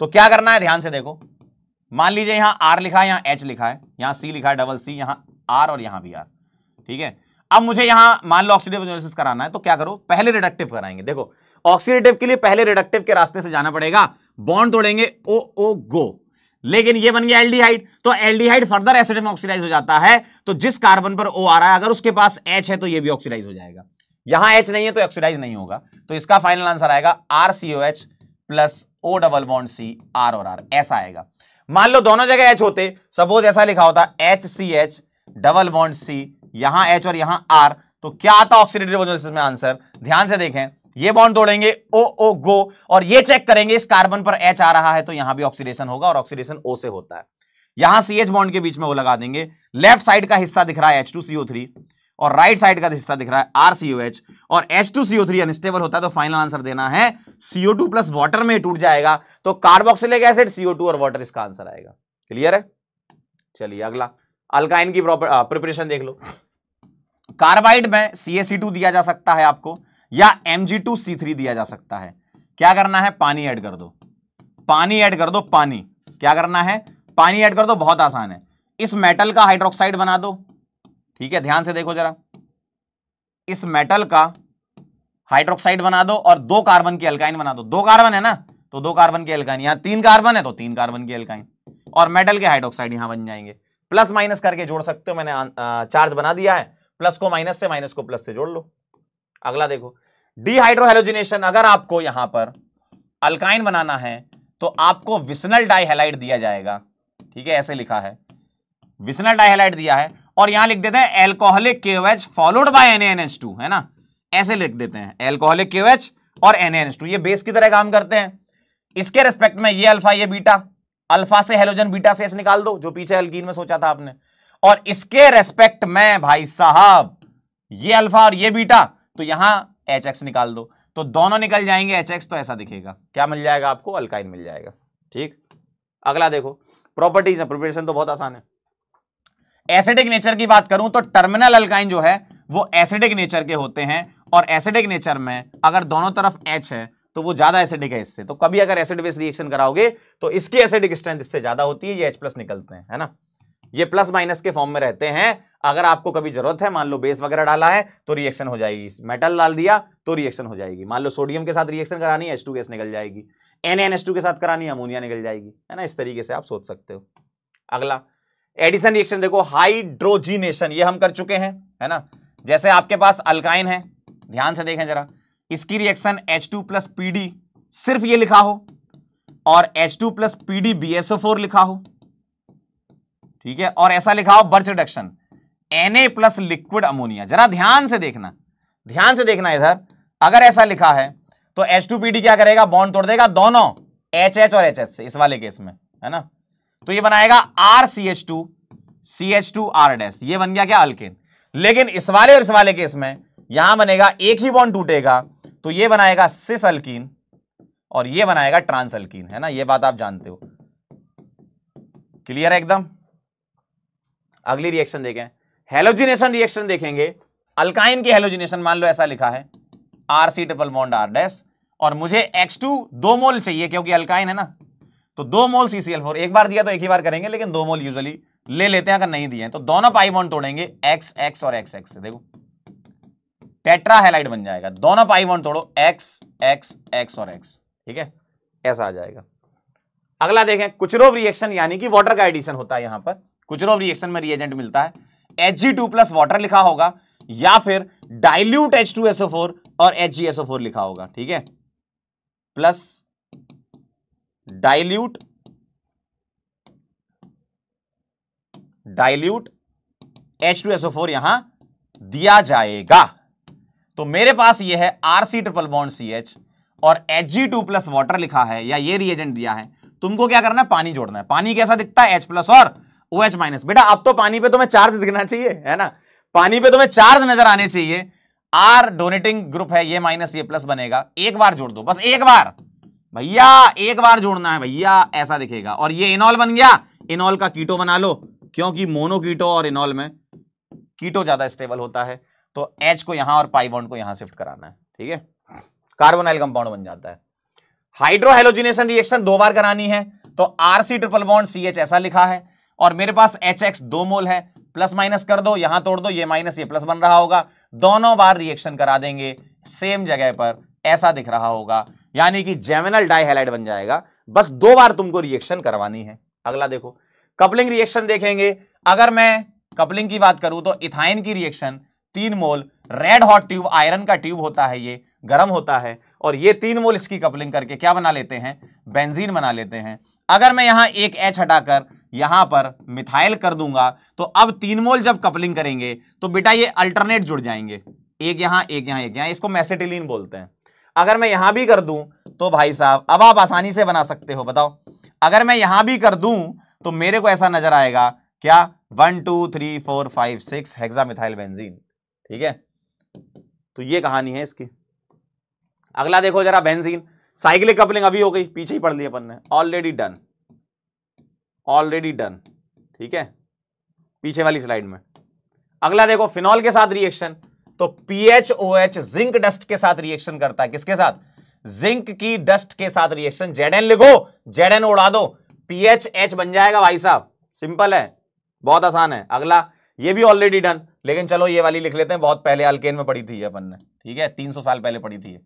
तो क्या करना है? ध्यान से देखो। मान लीजिए यहाँ आर लिखा है, यहाँ एच लिखा है, यहाँ सी लिखा है डबल सी यहाँ आर और यहाँ भी आर ठीक है? अब मुझे यहाँ मान लो ऑक्सीडेटिव एनालिसिस कराना है तो क्या करो? पहले रिडक्टिव कराएँगे। देखो ऑक्सीडेटिव के लिए पहले रिडक्टिव के रास्ते से जाना पड़ेगा। बॉन्ड तोड़ेंगे ओ ओ गो लेकिन ये बन गया एल्डिहाइड तो एल्डिहाइड फर्दर एसिड में ऑक्सीडाइज हो जाता है। तो जिस कार्बन पर ओ आ रहा है, अगर उसके पास एच है तो ये भी ऑक्सीडाइज हो जाएगा। यहाँ एच नहीं है तो ऑक्सीडाइज नहीं होगा। तो इसका फाइनल आंसर आएगा R C O H plus O double bond C R और आर, ऐसा आएगा। मान लो दोनों जगह एच होते, सपोज़ ऐसा लिखा होता H C H double bond C, यहाँ एच और यहाँ आर तो क्या आता ऑक्सीडेटिव में आंसर ध्यान से देखें, ये बॉन्ड तोड़ेंगे, ओ ओ, गो, और ये चेक करेंगे, इस कार्बन पर एच आ रहा है तो यहाँ भी ऑक्सीडेशन होगा और ऑक्सीडेशन ओ से होता है। यहाँ सी एच बॉन्ड के बीच में वो लगा देंगे लेफ़्ट साइड का हिस्सा दिख रहा है एच टू सीओ थ्री और राइट साइड का हिस्सा दिख रहा है आर सीओ एच और H two CO three unstable होता है तो फाइनल आंसर देना है सीओ टू प्लस वॉटर में टूट जाएगा तो कार्बोक्सिलिक एसिड सीओ टू और वाटर इसका आंसर आएगा। क्लियर है? चलिए अगला। अल्काइन की प्रिपरेशन देख लो। कार्बाइड में सी दिया जा सकता है आपको, या Mg2C3 दिया जा सकता है। क्या करना है? पानी ऐड कर दो। पानी ऐड कर दो, पानी। क्या करना है? पानी ऐड कर दो, बहुत आसान है। इस मेटल का हाइड्रोक्साइड बना दो। ठीक है, ध्यान से देखो जरा। इस मेटल का हाइड्रोक्साइड बना दो और दो कार्बन की अल्काइन बना दो। दो कार्बन है ना? तो दो कार्बन की अल्काइन यहाँ तीन कार्बन है तो तीन कार्बन की अल्काइन और मेटल के हाइड्रोक्साइड यहाँ बन जाएँगे। प्लस माइनस करके जोड़ सकते हो, मैंने चार्ज बना दिया है। प्लस को माइनस से माइनस को प्लस से जोड़ लो। अगला देखो। डिहाइड्रोहेलोजिनेशन अगर आपको यहाँ पर अल्काइन बनाना है तो आपको विसनल डाइहेलाइड दिया जाएगा। ठीक है, ऐसे लिखा है। विसनल डाइहेलाइड दिया है और यहाँ लिख देते हैं एल्कोहलिक केओएच फॉलोड बाय एनएनएच2 है ना? ऐसे लिख देते हैं एल्कोहलिक केओएच और एनएनएच2 ये बेस की तरह काम करते हैं। इसके रिस्पेक्ट में ये अल्फ़ा ये बीटा अल्फ़ा से हेलोजन बीटा से एच निकाल दो, जो पीछे एल्कीन में सोचा था आपने। और इसके रेस्पेक्ट में भाई साहब, ये अल्फ़ा और ये बीटा तो यहाँ एच एक्स निकाल दो। तो दोनों निकल जाएँगे एच एक्स तो ऐसा दिखेगा। क्या मिल जाएगा आपको? अल्काइन मिल जाएगा। ठीक? अगला देखो प्रॉपर्टीज़ है प्रिपरेशन तो बहुत आसान है। एसिडिक नेचर की बात करूँ तो टर्मिनल अल्काइन जो है, वो एसिडिक नेचर के होते हैं और एसिडिक नेचर में अगर दोनों तरफ़ एच है तो वो ज़्यादा एसिडिक है इससे। तो कभी अगर एसिड बेस रिएक्शन कराओगे तो इसकी एसिडिक स्ट्रेंथ इससे ज़्यादा होती है, ये एच प्लस निकलते हैं, है ना? ये प्लस माइनस के फॉर्म में रहते हैं। अगर आपको कभी ज़रूरत है, मान लो बेस वगैरह डाला है तो रिएक्शन हो जाएगी। मेटल डाल दिया तो रिएक्शन हो जाएगी। मान लो सोडियम के साथ रिएक्शन करानी है एच टू गैस निकल जाएगी। एन एन एच टू के साथ करानी है अमोनिया निकल जाएगी। है ना? इस तरीके से आप सोच सकते हो। अगला। एडिशन रिएक्शन देखो, हाइड्रोजिनेशन, ये हम कर चुके हैं, है ना? जैसे आपके पास अल्काइन है, ध्यान से देखें जरा। इसकी reaction H two plus PD सिर्फ़ ये लिखा हो, और H two plus O four लिखा हो, ठीक है? और ऐसा लिखा हो Birch reduction Na plus liquid ammonia जरा ध्यान से देखना, ध्यान से देखना इधर। अगर ऐसा लिखा है तो H2PD क्या करेगा? बॉन्ड तोड़ देगा। दोनों एच और एच से, इस वाले केस में, है ना? तो ये बनाएगा R C H two C H two R dash ये बन गया क्या? अल्केन। लेकिन इस वाले और इस वाले केस में यहाँ बनेगा, एक ही बॉन्ड टूटेगा तो ये बनाएगा सिस अल्कीन और ये बनाएगा ट्रांस अल्कीन है ना? ये बात आप जानते हो। क्लियर है एकदम? अगली रिएक्शन देखें। हेलोजिनेशन रिएक्शन देखेंगे। अल्काइन की हेलोजिनेशन मान लो ऐसा लिखा है। R C triple bond R dash और मुझे एक्स टू दो मोल चाहिए क्योंकि अल्काइन है ना? तो दो मोल सी सी फोर एक बार दिया तो एक ही बार करेंगे, लेकिन दो मोल यूजुअली ले लेते हैं अगर नहीं दिए तो दोनों पाई बॉन्ड तोड़ेंगे एक्स एक्स और एक्स एक्स देखो टेट्रा हेलाइट बन जाएगा। दोनों पाई बॉन्ड तोड़ो एक्स एक्स एक्स और एक्स ठीक है? ऐसा आ जाएगा। अगला देखें कुचरोव रिएक्शन यानी कि वाटर का एडिशन होता है यहाँ पर। कुचरोव रिएक्शन में रिएजेंट मिलता है। H G two plus water लिखा होगा, या फिर dilute H two SO four और एच जी एसओ फोर लिखा होगा, ठीक है? Plus dilute dilute H two SO four यहाँ दिया जाएगा। तो मेरे पास यह है सी ट्रिपल बॉन्ड एच और H G two plus water लिखा है या ये रिएजेंट दिया है। तुमको क्या करना है? पानी जोड़ना है। पानी कैसा दिखता है? एच प्लस और एच माइनस बेटा, अब तो पानी पे तुम्हें चार्ज दिखना चाहिए, है ना? पानी पे तुम्हें चार्ज नज़र आने चाहिए। आर डोनेटिंग ग्रुप है, ये माइनस ये प्लस बनेगा। एक बार जोड़ दो, बस एक बार। भैया, एक बार जोड़ना है भैया, ऐसा दिखेगा। और ये इनॉल बन गया। इनॉल का कीटो बना लो, क्योंकि मोनो कीटो और इनॉल में कीटो ज़्यादा स्टेबल होता है। तो एच को यहाँ और पाई बॉन्ड को यहाँ शिफ्ट कराना है, ठीक है? कार्बोनाइल कंपाउंड बन जाता है। हाइड्रोहेलोजिनेशन रिएक्शन दो बार करानी है तो R C triple bond C H ऐसा लिखा है। और मेरे पास एच एक्स दो मोल है प्लस माइनस कर दो, यहाँ तोड़ दो, ये माइनस ये प्लस बन रहा होगा। दोनों बार रिएक्शन करा देंगे सेम जगह पर, ऐसा दिख रहा होगा। यानी कि जेमिनल डाइहेलाइड बन जाएगा। बस दो बार तुमको रिएक्शन करवानी है। अगला देखो कपलिंग रिएक्शन देखेंगे। अगर मैं कपलिंग की बात करूँ तो इथाइन की रिएक्शन तीन mole red hot tube iron का ट्यूब होता है ये, गर्म होता है। और ये तीन मोल इसकी कपलिंग करके क्या बना लेते हैं? बेंजीन बना लेते हैं। अगर मैं यहाँ एक एच हटाकर यहाँ पर मिथाइल कर दूँगा तो अब तीन मोल जब कपलिंग करेंगे तो बेटा ये अल्टरनेट जुड़ जाएँगे। एक यहाँ एक यहाँ एक यहाँ, इसको मैसेटिलीन बोलते हैं। अगर मैं यहाँ भी कर दूँ तो भाई साहब, अब आप आसानी से बना सकते हो, बताओ। अगर मैं यहाँ भी कर दूँ तो मेरे को ऐसा नज़र आएगा, क्या? One two three four five six hexa methyl benzene ठीक है? तो ये कहानी है इसकी। अगला देखो जरा बेंजीन साइक्लिक कपलिंग अभी हो गई, पीछे ही पढ़ लिया अपन ने। ऑलरेडी डन ऑलरेडी डन ठीक है? पीछे वाली स्लाइड में। अगला देखो फिनॉल के साथ रिएक्शन तो पीएचओएच जिंक डस्ट के साथ रिएक्शन करता है। किसके साथ? जिंक की डस्ट के साथ रिएक्शन जेड लिखो जेड उड़ा दो। पीएच एच बन जाएगा भाई साहब। सिंपल है। बहुत आसान है। अगला, ये भी ऑलरेडी डन लेकिन चलो, ये वाली लिख लेते हैं। बहुत पहले अल्केन में पढ़ी थी अपन ने। ठीक है? 300 साल पहले पढ़ी थी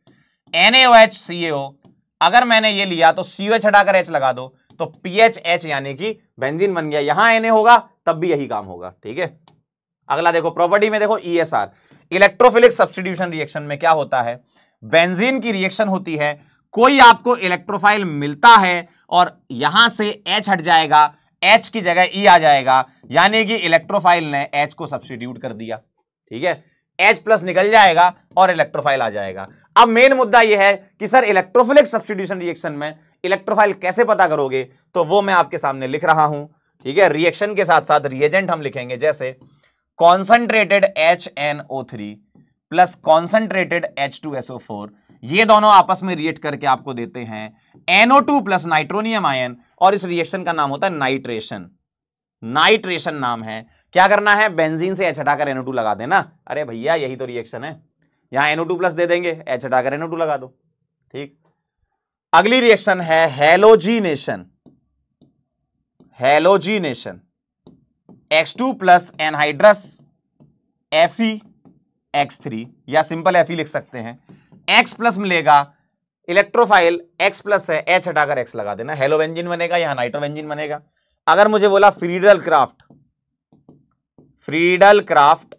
NaOH CaO अगर मैंने ये लिया तो COH हटाकर H लगा दो। तो PHH यानी कि बेंजीन बन गया। यहाँ Na होगा, तब भी यही काम होगा। ठीक है? अगला देखो प्रॉपर्टी में देखो ESR इलेक्ट्रोफिलिक सब्सटीट्यूशन रिएक्शन में क्या होता है? बेंजीन की रिएक्शन होती है, कोई आपको इलेक्ट्रोफाइल मिलता है और यहाँ से H हट जाएगा, H की जगह E आ जाएगा, यानी कि इलेक्ट्रोफाइल ने H को सब्सटीट्यूट कर दिया, ठीक है? H प्लस निकल जाएगा और इलेक्ट्रोफाइल आ जाएगा। अब मेन मुद्दा यह है कि सर, इलेक्ट्रोफिलिक सब्सटीट्यूशन रिएक्शन में इलेक्ट्रोफाइल कैसे पता करोगे? तो वो मैं आपके सामने लिख रहा हूँ, ठीक है? रिएक्शन के साथ साथ रिएजेंट हम लिखेंगे, जैसे concentrated H N O three plus concentrated H two S O four ये दोनों आपस में रिएक्ट करके आपको देते हैं NO two plus nitronium ion और इस रिएक्शन का नाम होता है नाइट्रेशन नाइट्रेशन नाम है। क्या करना है? बेंजीन से एच हटाकर एनओ टू लगा देना। अरे भैया, यही तो रिएक्शन है। यहाँ एनओ टू प्लस दे देंगे। एच हटाकर एनओ टू लगा दो। ठीक? अगली रिएक्शन है halogenation halogenation X two plus anhydrous F X three या सिंपल एफ़ लिख सकते हैं। एक्स प्लस मिलेगा इलेक्ट्रोफाइल एक्स प्लस है एच हटाकर एक्स लगा देना। हेलोवेंजिन बनेगा यहाँ नाइट्रोवेंजिन बनेगा। अगर मुझे बोला Friedel Crafts Friedel Crafts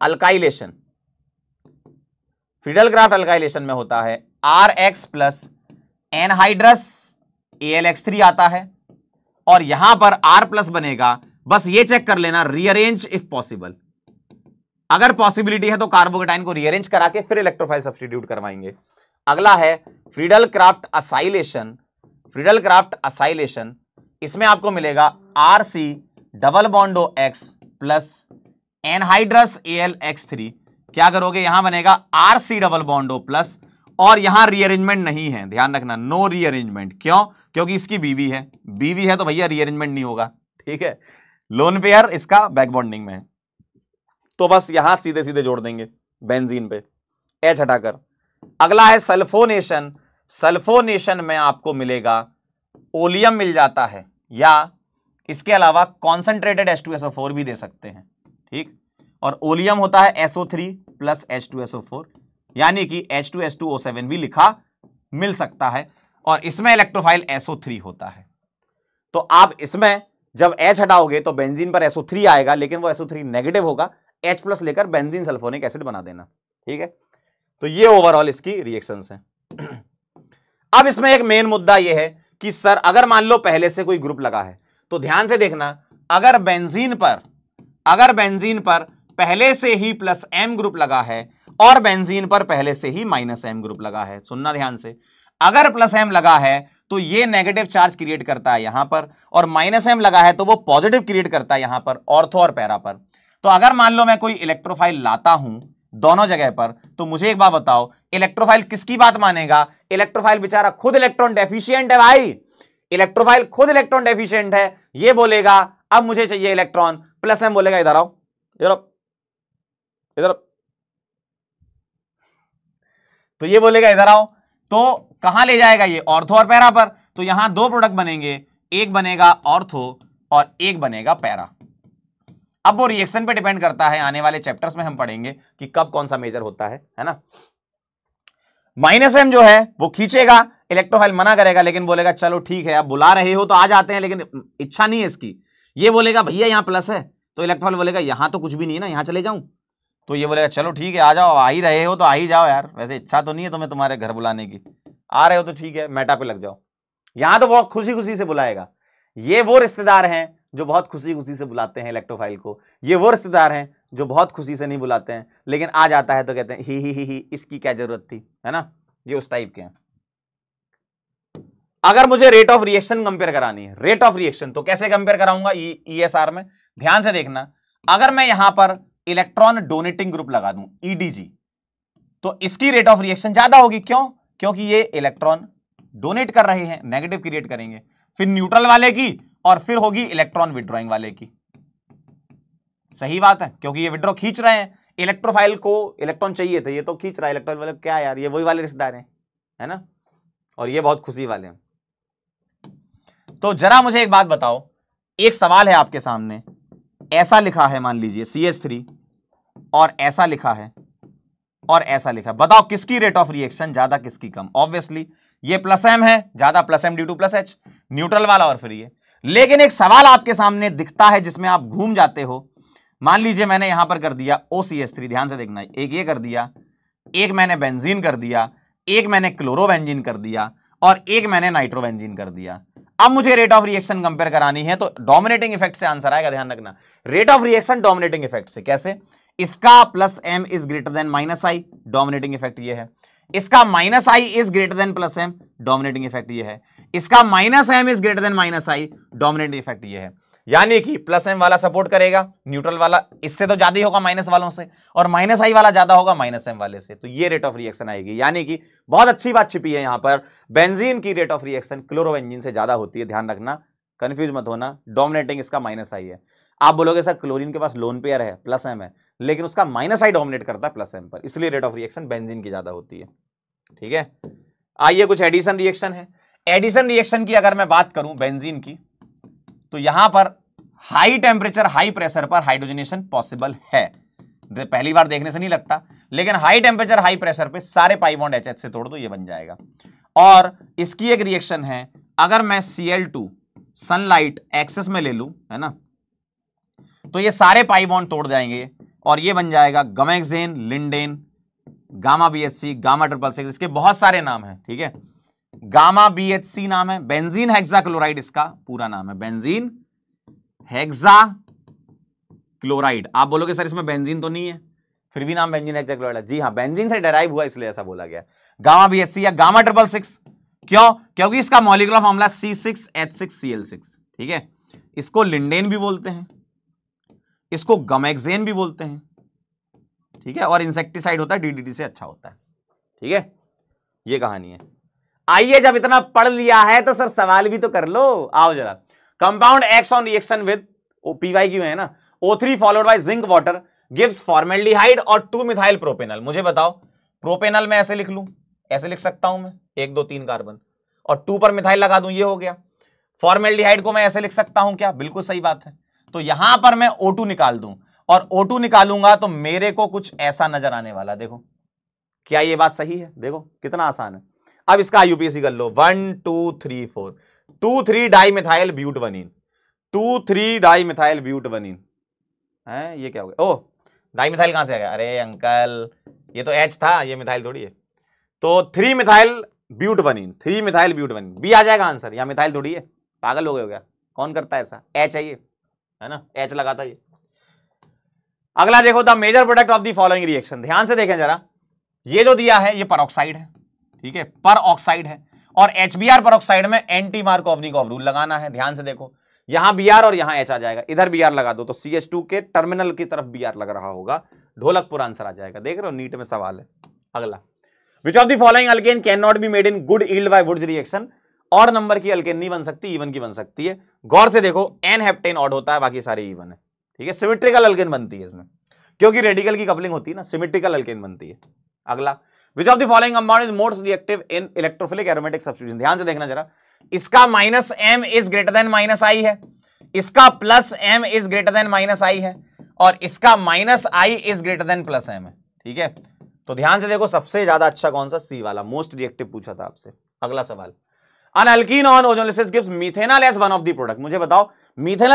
alkylation Friedel Crafts alkylation में होता है। R X plus anhydrous A L X three आता है। और यहाँ पर आर प्लस बनेगा। बस ये चेक कर लेना रीअरेंज इफ़ पॉसिबल अगर पॉसिबिलिटी है तो कार्बोकेटाइन को रीअरेंज करा के फिर इलेक्ट्रोफाइल सब्सटीट्यूट करवाएँगे। अगला है Friedel Crafts acylation Friedel Crafts acylation इसमें आपको मिलेगा R C double bond O X plus anhydrous A L X three क्या करोगे? यहाँ बनेगा R C double bond O plus और यहाँ रीअरेंजमेंट नहीं है। ध्यान रखना नो रीअरेंजमेंट क्यों? क्योंकि इसकी बीवी है। बीवी है तो भैया रीअरेंजमेंट नहीं होगा, ठीक है? लोन पेयर इसका बैक बॉन्डिंग में है। तो बस यहाँ सीधे सीधे जोड़ देंगे बेंजीन पे। एच हटाकर। अगला है सल्फोनेशन सल्फोनेशन में आपको मिलेगा ओलियम मिल जाता है, या इसके अलावा concentrated S two SO four भी दे सकते हैं, ठीक? और ओलियम होता है SO three plus H two SO four यानी कि H two S two O seven भी लिखा मिल सकता है। और इसमें इलेक्ट्रोफाइल एसओ थ्री होता है। तो आप इसमें जब एच हटाओगे तो बेंजीन पर एसओ थ्री आएगा, लेकिन वो एसओ थ्री नेगेटिव होगा। एच प्लस लेकर बेंजीन सल्फोनिक एसिड बना देना, ठीक है? तो ये ओवरऑल इसकी रिएक्शन है। अब इसमें एक मेन मुद्दा यह है कि सर, अगर मान लो पहले से कोई ग्रुप लगा है तो ध्यान से देखना, अगर बेंजीन पर, अगर बेंजीन पर पहले से ही प्लस एम ग्रुप लगा है, और बेंजीन पर पहले से ही माइनस एम ग्रुप लगा है, सुनना ध्यान से। अगर प्लस एम लगा है तो ये नेगेटिव चार्ज क्रिएट करता है यहाँ पर, और माइनस एम लगा है तो वो पॉजिटिव क्रिएट करता है यहाँ पर ऑर्थो और पैरा पर। तो अगर मान लो मैं कोई इलेक्ट्रोफाइल लाता हूँ दोनों जगह पर तो मुझे एक बात बताओ इलेक्ट्रोफाइल किसकी बात मानेगा? इलेक्ट्रोफाइल बेचारा खुद इलेक्ट्रॉन डेफिशिएंट है भाई। इलेक्ट्रोफाइल खुद इलेक्ट्रॉन डेफिशिएंट है, ये बोलेगा, अब मुझे चाहिए इलेक्ट्रॉन प्लस एम बोलेगा, इधर आओ, इधर इधर तो ये बोलेगा, इधर आओ। तो कहाँ ले जाएगा ये? ऑर्थो और पैरा पर। तो यहाँ दो प्रोडक्ट बनेंगे। एक बनेगा ऑर्थो और एक बनेगा पैरा। अब वो रिएक्शन पे डिपेंड करता है। आने वाले चैप्टर्स में हम पढ़ेंगे कि कब कौन सा मेजर होता है है ना? माइनस एम जो है, वो खींचेगा। इलेक्ट्रोफाइल मना करेगा, लेकिन बोलेगा, चलो ठीक है, आप बुला रहे हो तो आ जाते हैं। लेकिन इच्छा नहीं है इसकी। ये बोलेगा, भैया, यहाँ प्लस है। तो इलेक्ट्रोफाइल बोलेगा, यहाँ तो कुछ भी नहीं है ना, यहाँ चले जाऊँ? तो ये बोलेगा, चलो ठीक है, आ जाओ, आ ही रहे हो तो आ ही जाओ यार। वैसे इच्छा तो नहीं है तुम्हें तुम्हारे घर बुलाने की। आ रहे हो तो ठीक है, मेटा पे लग जाओ। यहाँ तो बहुत खुशी खुशी से बुलाएगा। ये वो रिश्तेदार हैं जो बहुत खुशी खुशी से बुलाते हैं इलेक्ट्रोफाइल को। ये वो रिश्तेदार हैं जो बहुत खुशी से नहीं बुलाते हैं, लेकिन आ जाता है तो कहते हैं, ही ही ही ही, इसकी क्या ज़रूरत थी? है ना? ये उस टाइप के हैं। अगर मुझे रेट ऑफ़ रिएक्शन कंपेयर करानी है रेट ऑफ़ रिएक्शन तो कैसे कंपेयर कराऊँगा ई एस आर में? ध्यान से देखना, अगर मैं यहाँ पर इलेक्ट्रॉन डोनेटिंग ग्रुप लगा दूँ ईडीजी e तो इसकी रेट ऑफ़ रिएक्शन ज़्यादा होगी। क्यों? क्योंकि ये इलेक्ट्रॉन डोनेट कर रहे हैं नेगेटिव क्रिएट करेंगे। फिर न्यूट्रल वाले की और फिर होगी इलेक्ट्रॉन विड्रॉइंग वाले की। सही बात है, क्योंकि ये विड्रॉ खींच रहे हैं। इलेक्ट्रोफाइल को इलेक्ट्रॉन चाहिए थे, ये तो खींच रहा है इलेक्ट्रॉन वाले, क्या यार, ये वही वाले रिश्तेदार हैं, है ना? और ये बहुत खुशी वाले हैं। तो जरा मुझे एक बात बताओ, एक सवाल है आपके सामने, ऐसा लिखा है, मान लीजिए सी एस थ्री और ऐसा लिखा है और ऐसा लिखा। बताओ किसकी रेट ऑफ़ रिएक्शन ज़्यादा, किसकी कम? ऑब्वियसली ये प्लस एम है, ज़्यादा plus M due to plus H neutral वाला और फिर ये। लेकिन एक सवाल आपके सामने दिखता है जिसमें आप घूम जाते हो। मान लीजिए मैंने यहाँ पर कर दिया ओ सी एस थ्री ध्यान से देखना। एक ये कर दिया, एक मैंने बेंजीन कर दिया, एक मैंने क्लोरोबेंजीन कर दिया और एक मैंने नाइट्रोबेंजीन कर दिया। अब मुझे रेट ऑफ़ रिएक्शन कंपेयर करानी है तो डोमिनेटिंग इफ़ेक्ट से आंसर आएगा, ध्यान रखना। Rate of reaction dominating effect से। कैसे? इसका plus M is greater than minus I, dominating effect ये है। इसका minus I is greater than plus M, dominating effect ये है। इसका minus M is greater than minus I, dominating effect ये है। यानी कि प्लस एम वाला सपोर्ट करेगा, न्यूट्रल वाला, इससे तो ज़्यादा ही होगा माइनस वालों से, और माइनस आई वाला ज़्यादा होगा माइनस एम वाले से। तो ये रेट ऑफ़ रिएक्शन आएगी। यानी कि बहुत अच्छी बात छिपी है यहाँ पर। बेंजीन की रेट ऑफ़ रिएक्शन क्लोरोबेंजीन से ज़्यादा होती है, ध्यान रखना। कंफ्यूज मत होना डोमिनेटिंग इसका माइनस आई है। आप बोलोगे, सर क्लोरीन के पास लोन पेयर है प्लस एम है। लेकिन उसका माइनस आई डोमिनेट करता है प्लस एम पर। इसलिए रेट ऑफ़ रिएक्शन बेंजीन की ज़्यादा होती है। ठीक है? आइए कुछ एडिशन रिएक्शन है। एडिशन रिएक्शन की अगर मैं बात करूँ बेंजीन की तो यहाँ पर हाई टेम्परेचर हाई प्रेशर पर हाइड्रोजनेशन पॉसिबल है। पहली बार देखने से नहीं लगता, लेकिन हाई टेम्परेचर हाई प्रेशर पे सारे पाई बॉन्ड एच से तोड़ दो, ये बन जाएगा। और इसकी एक रिएक्शन है, अगर मैं टू सनलाइट एक्सेस में ले लू, है ना? तो ये सारे पाई बॉन्ड तोड़ जाएँगे। और ये बन जाएगा gammexane lindane, gamma B H C gamma triple six, इसके बहुत सारे नाम हैं, ठीक है? गामा बी एच सी नाम है, बेंजीन हेक्सा क्लोराइड इसका पूरा नाम है, बेंजीन हेक्सा क्लोराइड आप बोलोगे, सर, इसमें बेंजीन तो नहीं है? फिर भी नाम बेंजीन हेक्सा क्लोराइड जी हाँ बेंजीन से डेराइव हुआ, इसलिए ऐसा बोला गया। गामा बी एच सी या गामा ट्रिपल सिक्स, क्यों? क्योंकि इसका molecular formula C six H six C L six ठीक है? इसको लिंडेन भी बोलते हैं। इसको गमेक्जेन भी बोलते हैं। ठीक है? और इंसेक्टिसाइड होता है डीडीटी से अच्छा होता है। ठीक है? ये कहानी है। आइए, जब इतना पढ़ लिया है तो सर सवाल भी तो कर लो। आओ जरा। Compound X on reaction with PY क्यों है ना? O three followed by zinc water gives formaldehyde और टू मिथाइल प्रोपेनल मुझे बताओ प्रोपेनल में ऐसे लिख लू? ऐसे लिख सकता हूँ मैं? एक, दो, तीन कार्बन और टू पर मिथाइल लगा दूँ? ये हो गया। फॉर्मेल्डिहाइड को मैं ऐसे लिख सकता हूँ क्या? बिल्कुल सही बात है। तो यहाँ पर मैं O2 निकाल दूँ। और O2 निकालूँगा तो मेरे को कुछ ऐसा नज़र आने वाला, देखो। क्या ये बात सही है? देखो, कितना आसान है। अब इसका यूपीएससी कर लो one two three four two three di methyl but one ene two three di methyl but one ene है? ये क्या हो गया? ओ डाई मिथाइल कहाँ से आ गया? अरे अंकल, ये तो एच था, ये मिथाइल थोड़ी है। तो three methyl but one ene three methyl but one ene B आ जाएगा आंसर या मिथाइल थोड़ी है। पागल हो हो गया कौन करता है ऐसा? एच है ये। है ना? एच लगाता ये। अगला देखो the major product of the following reaction ध्यान से देखें जरा। ये जो दिया है, ये परऑक्साइड है, ठीक है? पर ऑक्साइड है। और H B R peroxide में anti Markovnikov rule लगाना है। ध्यान से देखो। यहाँ बी आर और यहाँ एच आ जाएगा। इधर बी आर लगा दो तो सी एच टू के टर्मिनल की तरफ़ बी आर लग रहा होगा। ढोलकपुर आंसर आ जाएगा। देख रहे हो, नीट में सवाल है। अगला। Which of the following alkane can not be made in good yield by Wurtz reaction और नंबर की अल्केन नहीं बन सकती इवन की बन सकती है। गौर से देखो एन हेप्टेन ऑड होता है, बाकी सारे इवन है। ठीक है? सिमेट्रिकल अल्केन बनती है इसमें। क्योंकि रेडिकल की कपलिंग होती है ना सिमेट्रिकल अल्केन बनती है। अगला। Which of the following compound is most reactive in electrophilic aromatic substitution ध्यान से देखना जरा। इसका minus M is greater than minus I है। इसका plus M is greater than minus I है। और इसका minus I is greater than plus M है। ठीक है? तो ध्यान से देखो, सबसे ज़्यादा अच्छा कौन सा? सी वाला। मोस्ट रिएक्टिव पूछा था आपसे। अगला सवाल। An alkene on ozonolysis gives methanol as one of the product मुझे बताओ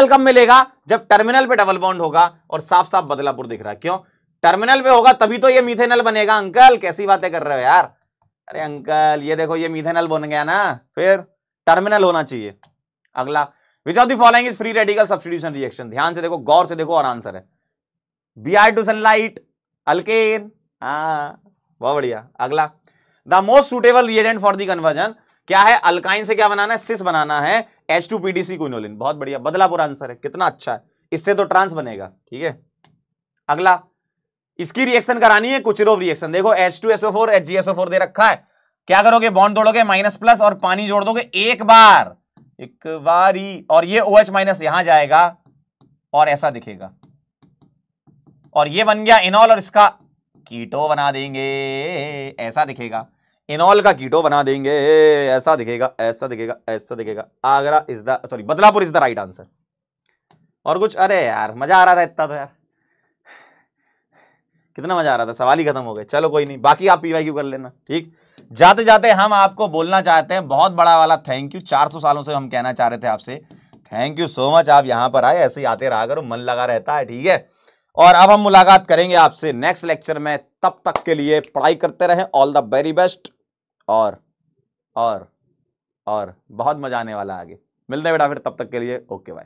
कब मिलेगा? जब पे होगा और साफ़ साफ़ बदलापुर दिख रहा है। क्यों? टर्मिनल पे होगा, तभी तो ये मिथेनॉल बनेगा, अंकल। कैसी बातें कर रहे हो यार? अरे अंकल, ये देखो, ये मिथेनॉल बन गया ना। फिर टर्मिनल होना चाहिए। अगला। Which of the following is free radical substitution reaction ध्यान से देखो, गौर से देखो और आंसर है। बी आर टू सनलाइट हाँ बहुत बढ़िया। अगला। The most suitable reagent for the conversion क्या है अल्काइन से क्या बनाना है? सिस बनाना है। एच टू पीडीसी बहुत बढ़िया बदलापुर आंसर है, कितना अच्छा है। इससे तो ट्रांस बनेगा, ठीक है? अगला, इसकी रिएक्शन करानी है कुचरोव रिएक्शन देखो H two SO four H G SO four दे रखा है। क्या करोगे? बॉन्ड तोड़ोगे माइनस प्लस और पानी जोड़ दोगे एक बार। एक बारी और ये ओ OH माइनस यहाँ जाएगा, और ऐसा दिखेगा। और ये बन गया इनॉल, और इसका कीटो बना देंगे, ऐसा दिखेगा। इनॉल का कीटो बना देंगे। ऐसा दिखेगा ऐसा दिखेगा ऐसा दिखेगा। Agra is the sorry Badlapur is the right answer और कुछ, अरे यार, मज़ा आ रहा था इतना तो यार। कितना मज़ा आ रहा था, सवाल ही खत्म हो गए। चलो कोई नहीं, बाकी आप पीवाई क्यू कर लेना, ठीक? जाते जाते हम आपको बोलना चाहते हैं, बहुत बड़ा वाला थैंक यू 400 सालों से हम कहना चाह रहे थे आपसे। थैंक यू सो मच आप यहाँ पर आए, ऐसे ही आते रहा करो, मन लगा रहता है, ठीक है? और अब हम मुलाकात करेंगे आपसे नेक्स्ट लेक्चर में, तब तक के लिए पढ़ाई करते रहें ऑल द वेरी बेस्ट और और और। बहुत मज़ा आने वाला आगे। मिलते हैं बेटा फिर, तब तक के लिए, ओके बाय